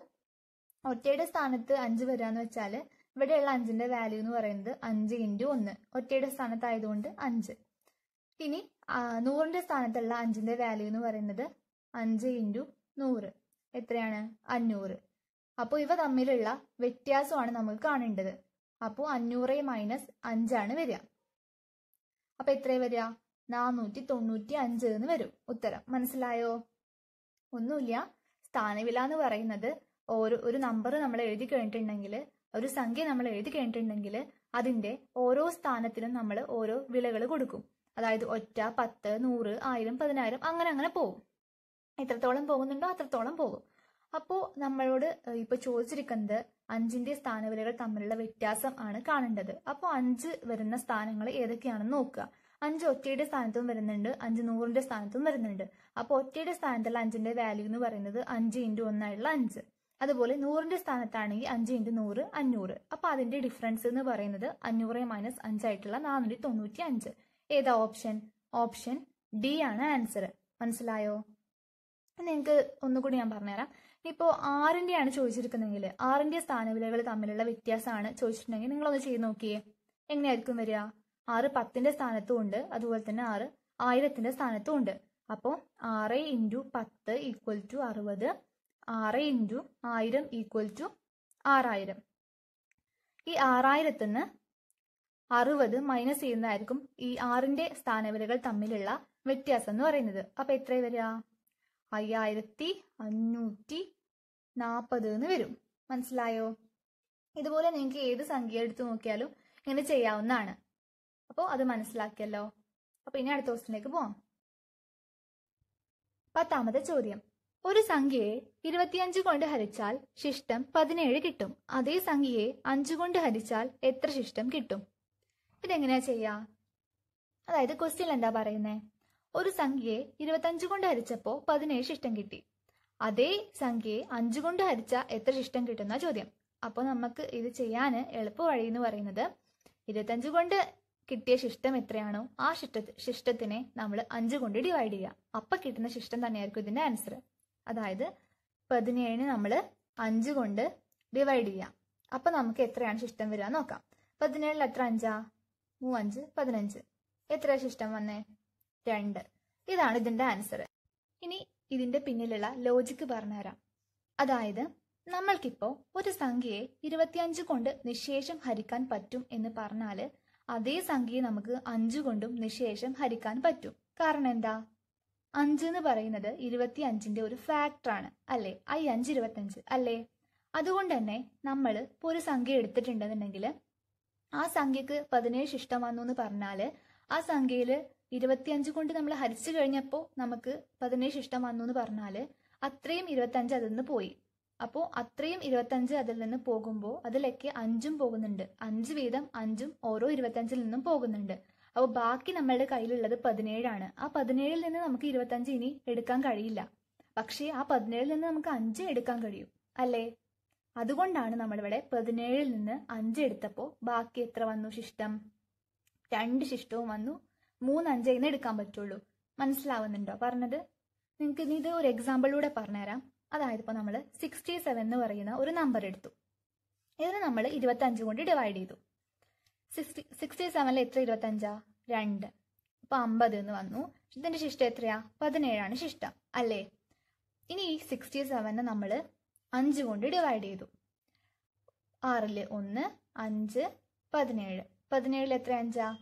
ഒറ്റയുടെ സ്ഥാനത്ത് അഞ്ച് വരാന്ന് വെച്ചാൽ ഇവിടെയുള്ള അഞ്ചിന്റെ വാല്യൂ എന്ന് പറയുന്നത് അഞ്ച് ഇന്റു ഒന്ന്. ഒറ്റയുടെ സ്ഥാനത്തായതുകൊണ്ട് അഞ്ച്. ഇനി നൂറിന്റെ സ്ഥാനത്തുള്ള അഞ്ചിന്റെ വാല്യൂ എന്ന് പറയുന്നത് അഞ്ച് ഇന്റു നൂറ്. എത്രയാണ്? അഞ്ഞൂറ്. അപ്പോൾ ഇവ തമ്മിലുള്ള വ്യത്യാസമാണ് നമുക്ക് കാണേണ്ടത്. അപ്പോൾ അഞ്ഞൂറ് മൈനസ് അഞ്ചാണ് വരിക. അപ്പൊ എത്രയാണ് വരിക? നാനൂറ്റി തൊണ്ണൂറ്റി അഞ്ച് എന്ന് വരും ഉത്തരം. മനസ്സിലായോ? ഒന്നുമില്ല. സ്ഥാനവില എന്ന് പറയുന്നത് ഓരോ ഒരു നമ്പർ നമ്മൾ എഴുതി കഴിഞ്ഞിട്ടുണ്ടെങ്കിൽ ഒരു സംഖ്യ നമ്മൾ എഴുതി കഴിഞ്ഞിട്ടുണ്ടെങ്കിൽ അതിന്റെ ഓരോ സ്ഥാനത്തിനും നമ്മൾ ഓരോ വിലകൾ കൊടുക്കും. അതായത് ഒറ്റ പത്ത് നൂറ് ആയിരം പതിനായിരം അങ്ങനെ അങ്ങനെ പോകും. എത്രത്തോളം പോകുന്നുണ്ടോ അത്രത്തോളം പോകും. അപ്പോൾ നമ്മളോട് ഇപ്പൊ ചോദിച്ചിരിക്കുന്നത് അഞ്ചിന്റെ സ്ഥാനവിലകൾ തമ്മിലുള്ള വ്യത്യാസം ആണ് കാണേണ്ടത്. അപ്പോൾ അഞ്ച് വരുന്ന സ്ഥാനങ്ങൾ ഏതൊക്കെയാണെന്ന് നോക്കുക. അഞ്ച് ഒറ്റയുടെ സ്ഥാനത്തും വരുന്നുണ്ട്. അഞ്ച് നൂറിന്റെ സ്ഥാനത്തും വരുന്നുണ്ട്. അപ്പോൾ ഒറ്റയുടെ സ്ഥാനത്തുള്ള അഞ്ചിന്റെ വാല്യൂ എന്ന് പറയുന്നത് അഞ്ച് ഇന്റു ഒന്നായുള്ള അഞ്ച്. അതുപോലെ നൂറിന്റെ സ്ഥാനത്താണെങ്കിൽ അഞ്ച് ഇന്റു നൂറ് അഞ്ഞൂറ്. അപ്പൊ അതിന്റെ ഡിഫറൻസ് എന്ന് പറയുന്നത് അഞ്ഞൂറ് മൈനസ് അഞ്ചായിട്ടുള്ള നാനൂറ്റി തൊണ്ണൂറ്റി അഞ്ച് ഏതാ ഓപ്ഷൻ ഓപ്ഷൻ ഡി ആണ് ആൻസർ മനസ്സിലായോ? നിങ്ങൾക്ക് ഒന്നുകൂടി ഞാൻ പറഞ്ഞുതരാം. ഇപ്പോൾ ആറിന്റെയാണ് ചോദിച്ചിരിക്കുന്നതെങ്കിൽ ആറിന്റെ സ്ഥാനവിലകൾ തമ്മിലുള്ള വ്യത്യാസമാണ് ചോദിച്ചിട്ടുണ്ടെങ്കിൽ നിങ്ങളൊന്ന് ചെയ്ത് നോക്കിയേ. എങ്ങനെയായിരിക്കും വരിക? ആറ് പത്തിന്റെ സ്ഥാനത്തും ഉണ്ട്. അതുപോലെ തന്നെ ആറ് ആയിരത്തിന്റെ സ്ഥാനത്തും ഉണ്ട്. അപ്പോൾ ആറ് ഇന്റു പത്ത് ഈക്വൽ ടു അറുപത് ആറ് ഇന്റു ആയിരം ഈക്വൽ ടു ആറായിരം. ഈ ആറായിരത്തിന് അറുപത് മൈനസ് ചെയ്യുന്നതായിരിക്കും ഈ ആറിന്റെ സ്ഥാനവിലകൾ തമ്മിലുള്ള വ്യത്യാസം എന്ന് പറയുന്നത്. അപ്പൊ എത്ര വരിക? അയ്യായിരത്തി അഞ്ഞൂറ്റി നാൽപ്പത് എന്ന് വരും. മനസ്സിലായോ? ഇതുപോലെ നിങ്ങൾക്ക് ഏത് സംഖ്യ എടുത്തു നോക്കിയാലും ഇങ്ങനെ ചെയ്യാവുന്നതാണ്. അപ്പോൾ അത് മനസ്സിലാക്കിയല്ലോ. അപ്പൊ ഇനി അടുത്ത ക്വസ്റ്റിനിലേക്ക് പോവാം. പത്താമത്തെ ചോദ്യം. ഒരു സംഖ്യയെ ഇരുപത്തിയഞ്ച് കൊണ്ട് ഹരിച്ചാൽ ശിഷ്ടം പതിനേഴ് കിട്ടും. അതേ സംഖ്യയെ അഞ്ചു കൊണ്ട് ഹരിച്ചാൽ എത്ര ശിഷ്ടം കിട്ടും? ഇതെങ്ങനെയാ ചെയ്യാ? അതായത് ക്വസ്റ്റ്യൻ എന്താ പറയുന്നേ? ഒരു സംഖ്യയെ ഇരുപത്തഞ്ച് കൊണ്ട് ഹരിച്ചപ്പോ പതിനേഴ് ശിഷ്ടം കിട്ടി. അതേ സംഖ്യയെ അഞ്ചു കൊണ്ട് ഹരിച്ച എത്ര ശിഷ്ടം കിട്ടുന്ന ചോദ്യം. അപ്പോൾ നമുക്ക് ഇത് ചെയ്യാൻ എളുപ്പ വഴി എന്ന് പറയുന്നത് ഇരുപത്തഞ്ച് കൊണ്ട് കിട്ടിയ ശിഷ്ടം എത്രയാണോ ആ ശിഷ്ട ശിഷ്ടത്തിനെ നമ്മൾ അഞ്ച് കൊണ്ട് ഡിവൈഡ് ചെയ്യുക അപ്പൊ കിട്ടുന്ന ശിഷ്ടം തന്നെയായിരിക്കും ഇതിന്റെ ആൻസർ അതായത് പതിനേഴിന് നമ്മൾ അഞ്ച് കൊണ്ട് ഡിവൈഡ് ചെയ്യാം. അപ്പൊ നമുക്ക് എത്രയാണ് ശിഷ്ടം വരിക നോക്കാം. പതിനേഴിൽ എത്ര അഞ്ചാ? മൂവഞ്ച് പതിനഞ്ച്. എത്ര ശിഷ്ടം വന്നേ? രണ്ട്. ഇതാണ് ഇതിന്റെ ആൻസർ ഇനി ഇതിന്റെ പിന്നിലുള്ള ലോജിക്ക് പറഞ്ഞുതരാം അതായത് നമ്മൾക്കിപ്പോ ഒരു സംഖ്യയെ ഇരുപത്തിയഞ്ച് കൊണ്ട് നിശേഷം ഹരിക്കാൻ പറ്റും എന്ന് പറഞ്ഞാൽ അതേ സംഖ്യയെ നമുക്ക് അഞ്ചു കൊണ്ടും നിശേഷം ഹരിക്കാൻ പറ്റും. കാരണം എന്താ? അഞ്ച് എന്ന് പറയുന്നത് ഇരുപത്തി അഞ്ചിന്റെ ഒരു ഫാക്ടറാണ് അല്ലേ? ഐ അഞ്ച് ഇരുപത്തഞ്ച് അല്ലേ? അതുകൊണ്ട് തന്നെ നമ്മൾ ഇപ്പോൾ ഒരു സംഖ്യ എടുത്തിട്ടുണ്ടെന്നുണ്ടെങ്കിൽ ആ സംഖ്യക്ക് പതിനേഴ് ഇഷ്ടം വന്നു എന്ന് പറഞ്ഞാൽ ആ സംഖ്യയിൽ ഇരുപത്തിയഞ്ച് കൊണ്ട് നമ്മൾ ഹരിച്ചു കഴിഞ്ഞപ്പോൾ നമുക്ക് പതിനേഴ് ഇഷ്ടം വന്നു എന്ന് പറഞ്ഞാൽ അത്രയും ഇരുപത്തഞ്ച് അതിൽ നിന്ന് പോയി. അപ്പോൾ അത്രയും ഇരുപത്തഞ്ച് അതിൽ നിന്ന് പോകുമ്പോൾ അതിലൊക്കെ അഞ്ചും പോകുന്നുണ്ട്. അഞ്ച് വീതം അഞ്ചും ഓരോ ഇരുപത്തഞ്ചിൽ നിന്നും പോകുന്നുണ്ട്. അപ്പോൾ ബാക്കി നമ്മളുടെ കയ്യിലുള്ളത് പതിനേഴാണ്. ആ പതിനേഴിൽ നിന്ന് നമുക്ക് ഇരുപത്തഞ്ച് ഇനി എടുക്കാൻ കഴിയില്ല. പക്ഷേ ആ പതിനേഴിൽ നിന്ന് നമുക്ക് അഞ്ച് എടുക്കാൻ കഴിയും അല്ലേ? അതുകൊണ്ടാണ് നമ്മളിവിടെ പതിനേഴിൽ നിന്ന് അഞ്ച് എടുത്തപ്പോൾ ബാക്കി എത്ര വന്നു ശിഷ്ടം? രണ്ട് ശിഷ്ടവും വന്നു. മൂന്ന് അഞ്ചേ നിന്ന് എടുക്കാൻ പറ്റുള്ളൂ. മനസ്സിലാവുന്നുണ്ടോ പറഞ്ഞത്? നിങ്ങൾക്ക് ഇനി ഇത് ഒരു എക്സാമ്പിളിലൂടെ പറഞ്ഞുതരാം. അതായത് ഇപ്പോൾ നമ്മൾ സിക്സ്റ്റി സെവൻ എന്ന് പറയുന്ന ഒരു നമ്പർ എടുത്തു. ഇതിന് നമ്മൾ ഇരുപത്തഞ്ച് കൊണ്ട് ഡിവൈഡ് ചെയ്തു. സിക്സ്റ്റി സിക്സ്റ്റി സെവനിൽ എത്ര ഇരുപത്തഞ്ചാ? രണ്ട്. അപ്പോൾ അമ്പത് എന്ന് വന്നു. ഇതിന്റെ ശിഷ്ടം എത്രയാ? പതിനേഴാണ് ശിഷ്ടം. അല്ലേ? ഇനി ഈ സിക്സ്റ്റി സെവനെ നമ്മൾ അഞ്ച് കൊണ്ട് ഡിവൈഡ് ചെയ്തു. ആറിൽ ഒന്ന് അഞ്ച് പതിനേഴ്. പതിനേഴിൽ എത്ര അഞ്ചാ?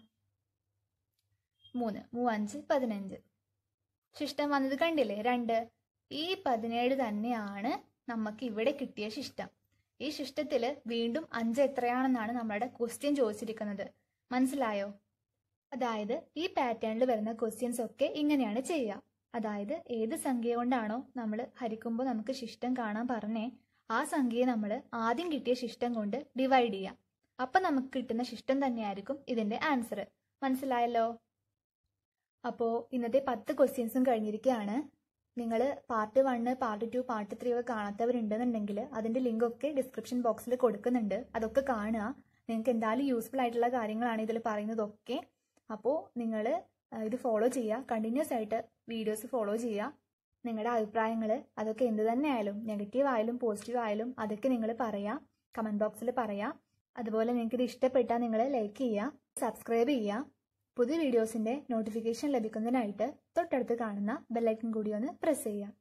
മൂന്ന്. മൂവഞ്ച് പതിനഞ്ച്. ശിഷ്ടം വന്നത് കണ്ടില്ലേ? രണ്ട്. ഈ പതിനേഴ് തന്നെയാണ് നമുക്ക് ഇവിടെ കിട്ടിയ ശിഷ്ടം. ഈ ശിഷ്ടത്തിൽ വീണ്ടും അഞ്ച് എത്രയാണെന്നാണ് നമ്മളുടെ ക്വസ്റ്റ്യൻ ചോദിച്ചിരിക്കുന്നത്. മനസ്സിലായോ? അതായത് ഈ പാറ്റേണിൽ വരുന്ന ക്വസ്റ്റ്യൻസ് ഒക്കെ ഇങ്ങനെയാണ് ചെയ്യുക. അതായത് ഏത് സംഖ്യ കൊണ്ടാണോ നമ്മൾ ഹരിക്കുമ്പോൾ നമുക്ക് ശിഷ്ടം കാണാൻ പറഞ്ഞേ ആ സംഖ്യയെ നമ്മൾ ആദ്യം കിട്ടിയ ശിഷ്ടം കൊണ്ട് ഡിവൈഡ് ചെയ്യാം. അപ്പം നമുക്ക് കിട്ടുന്ന ശിഷ്ടം തന്നെയായിരിക്കും ഇതിന്റെ ആൻസർ മനസ്സിലായല്ലോ? അപ്പോൾ ഇന്നത്തെ പത്ത് ക്വസ്റ്റ്യൻസും കഴിഞ്ഞിരിക്കുകയാണ്. നിങ്ങൾ part one part two part three ഒക്കെ കാണാത്തവരുണ്ടെന്നുണ്ടെങ്കിൽ അതിന്റെ ലിങ്ക് ഒക്കെ ഡിസ്ക്രിപ്ഷൻ ബോക്സിൽ കൊടുക്കുന്നുണ്ട്. അതൊക്കെ കാണുക. നിങ്ങൾക്ക് എന്തായാലും യൂസ്ഫുൾ ആയിട്ടുള്ള കാര്യങ്ങളാണ് ഇതിൽ പറയുന്നതൊക്കെ. അപ്പോൾ നിങ്ങൾ ഇത് ഫോളോ ചെയ്യുക. കണ്ടിന്യൂസ് ആയിട്ട് വീഡിയോസ് ഫോളോ ചെയ്യുക. നിങ്ങളുടെ അഭിപ്രായങ്ങൾ അതൊക്കെ എന്ത് തന്നെ ആയാലും നെഗറ്റീവ് ആയാലും പോസിറ്റീവ് ആയാലും അതൊക്കെ നിങ്ങൾ പറയാം. കമന്റ് ബോക്സിൽ പറയാം. അതുപോലെ നിങ്ങൾക്ക് ഇത് ഇഷ്ടപ്പെട്ടാൽ നിങ്ങൾ ലൈക്ക് ചെയ്യുക. സബ്സ്ക്രൈബ് ചെയ്യുക. പുതിയ വീഡിയോസിന്റെ നോട്ടിഫിക്കേഷൻ ലഭിക്കുന്നതിനായിട്ട് തൊട്ടടുത്ത് കാണുന്ന ബെല്ലൈക്കൺ കൂടി ഒന്ന് പ്രസ് ചെയ്യുക.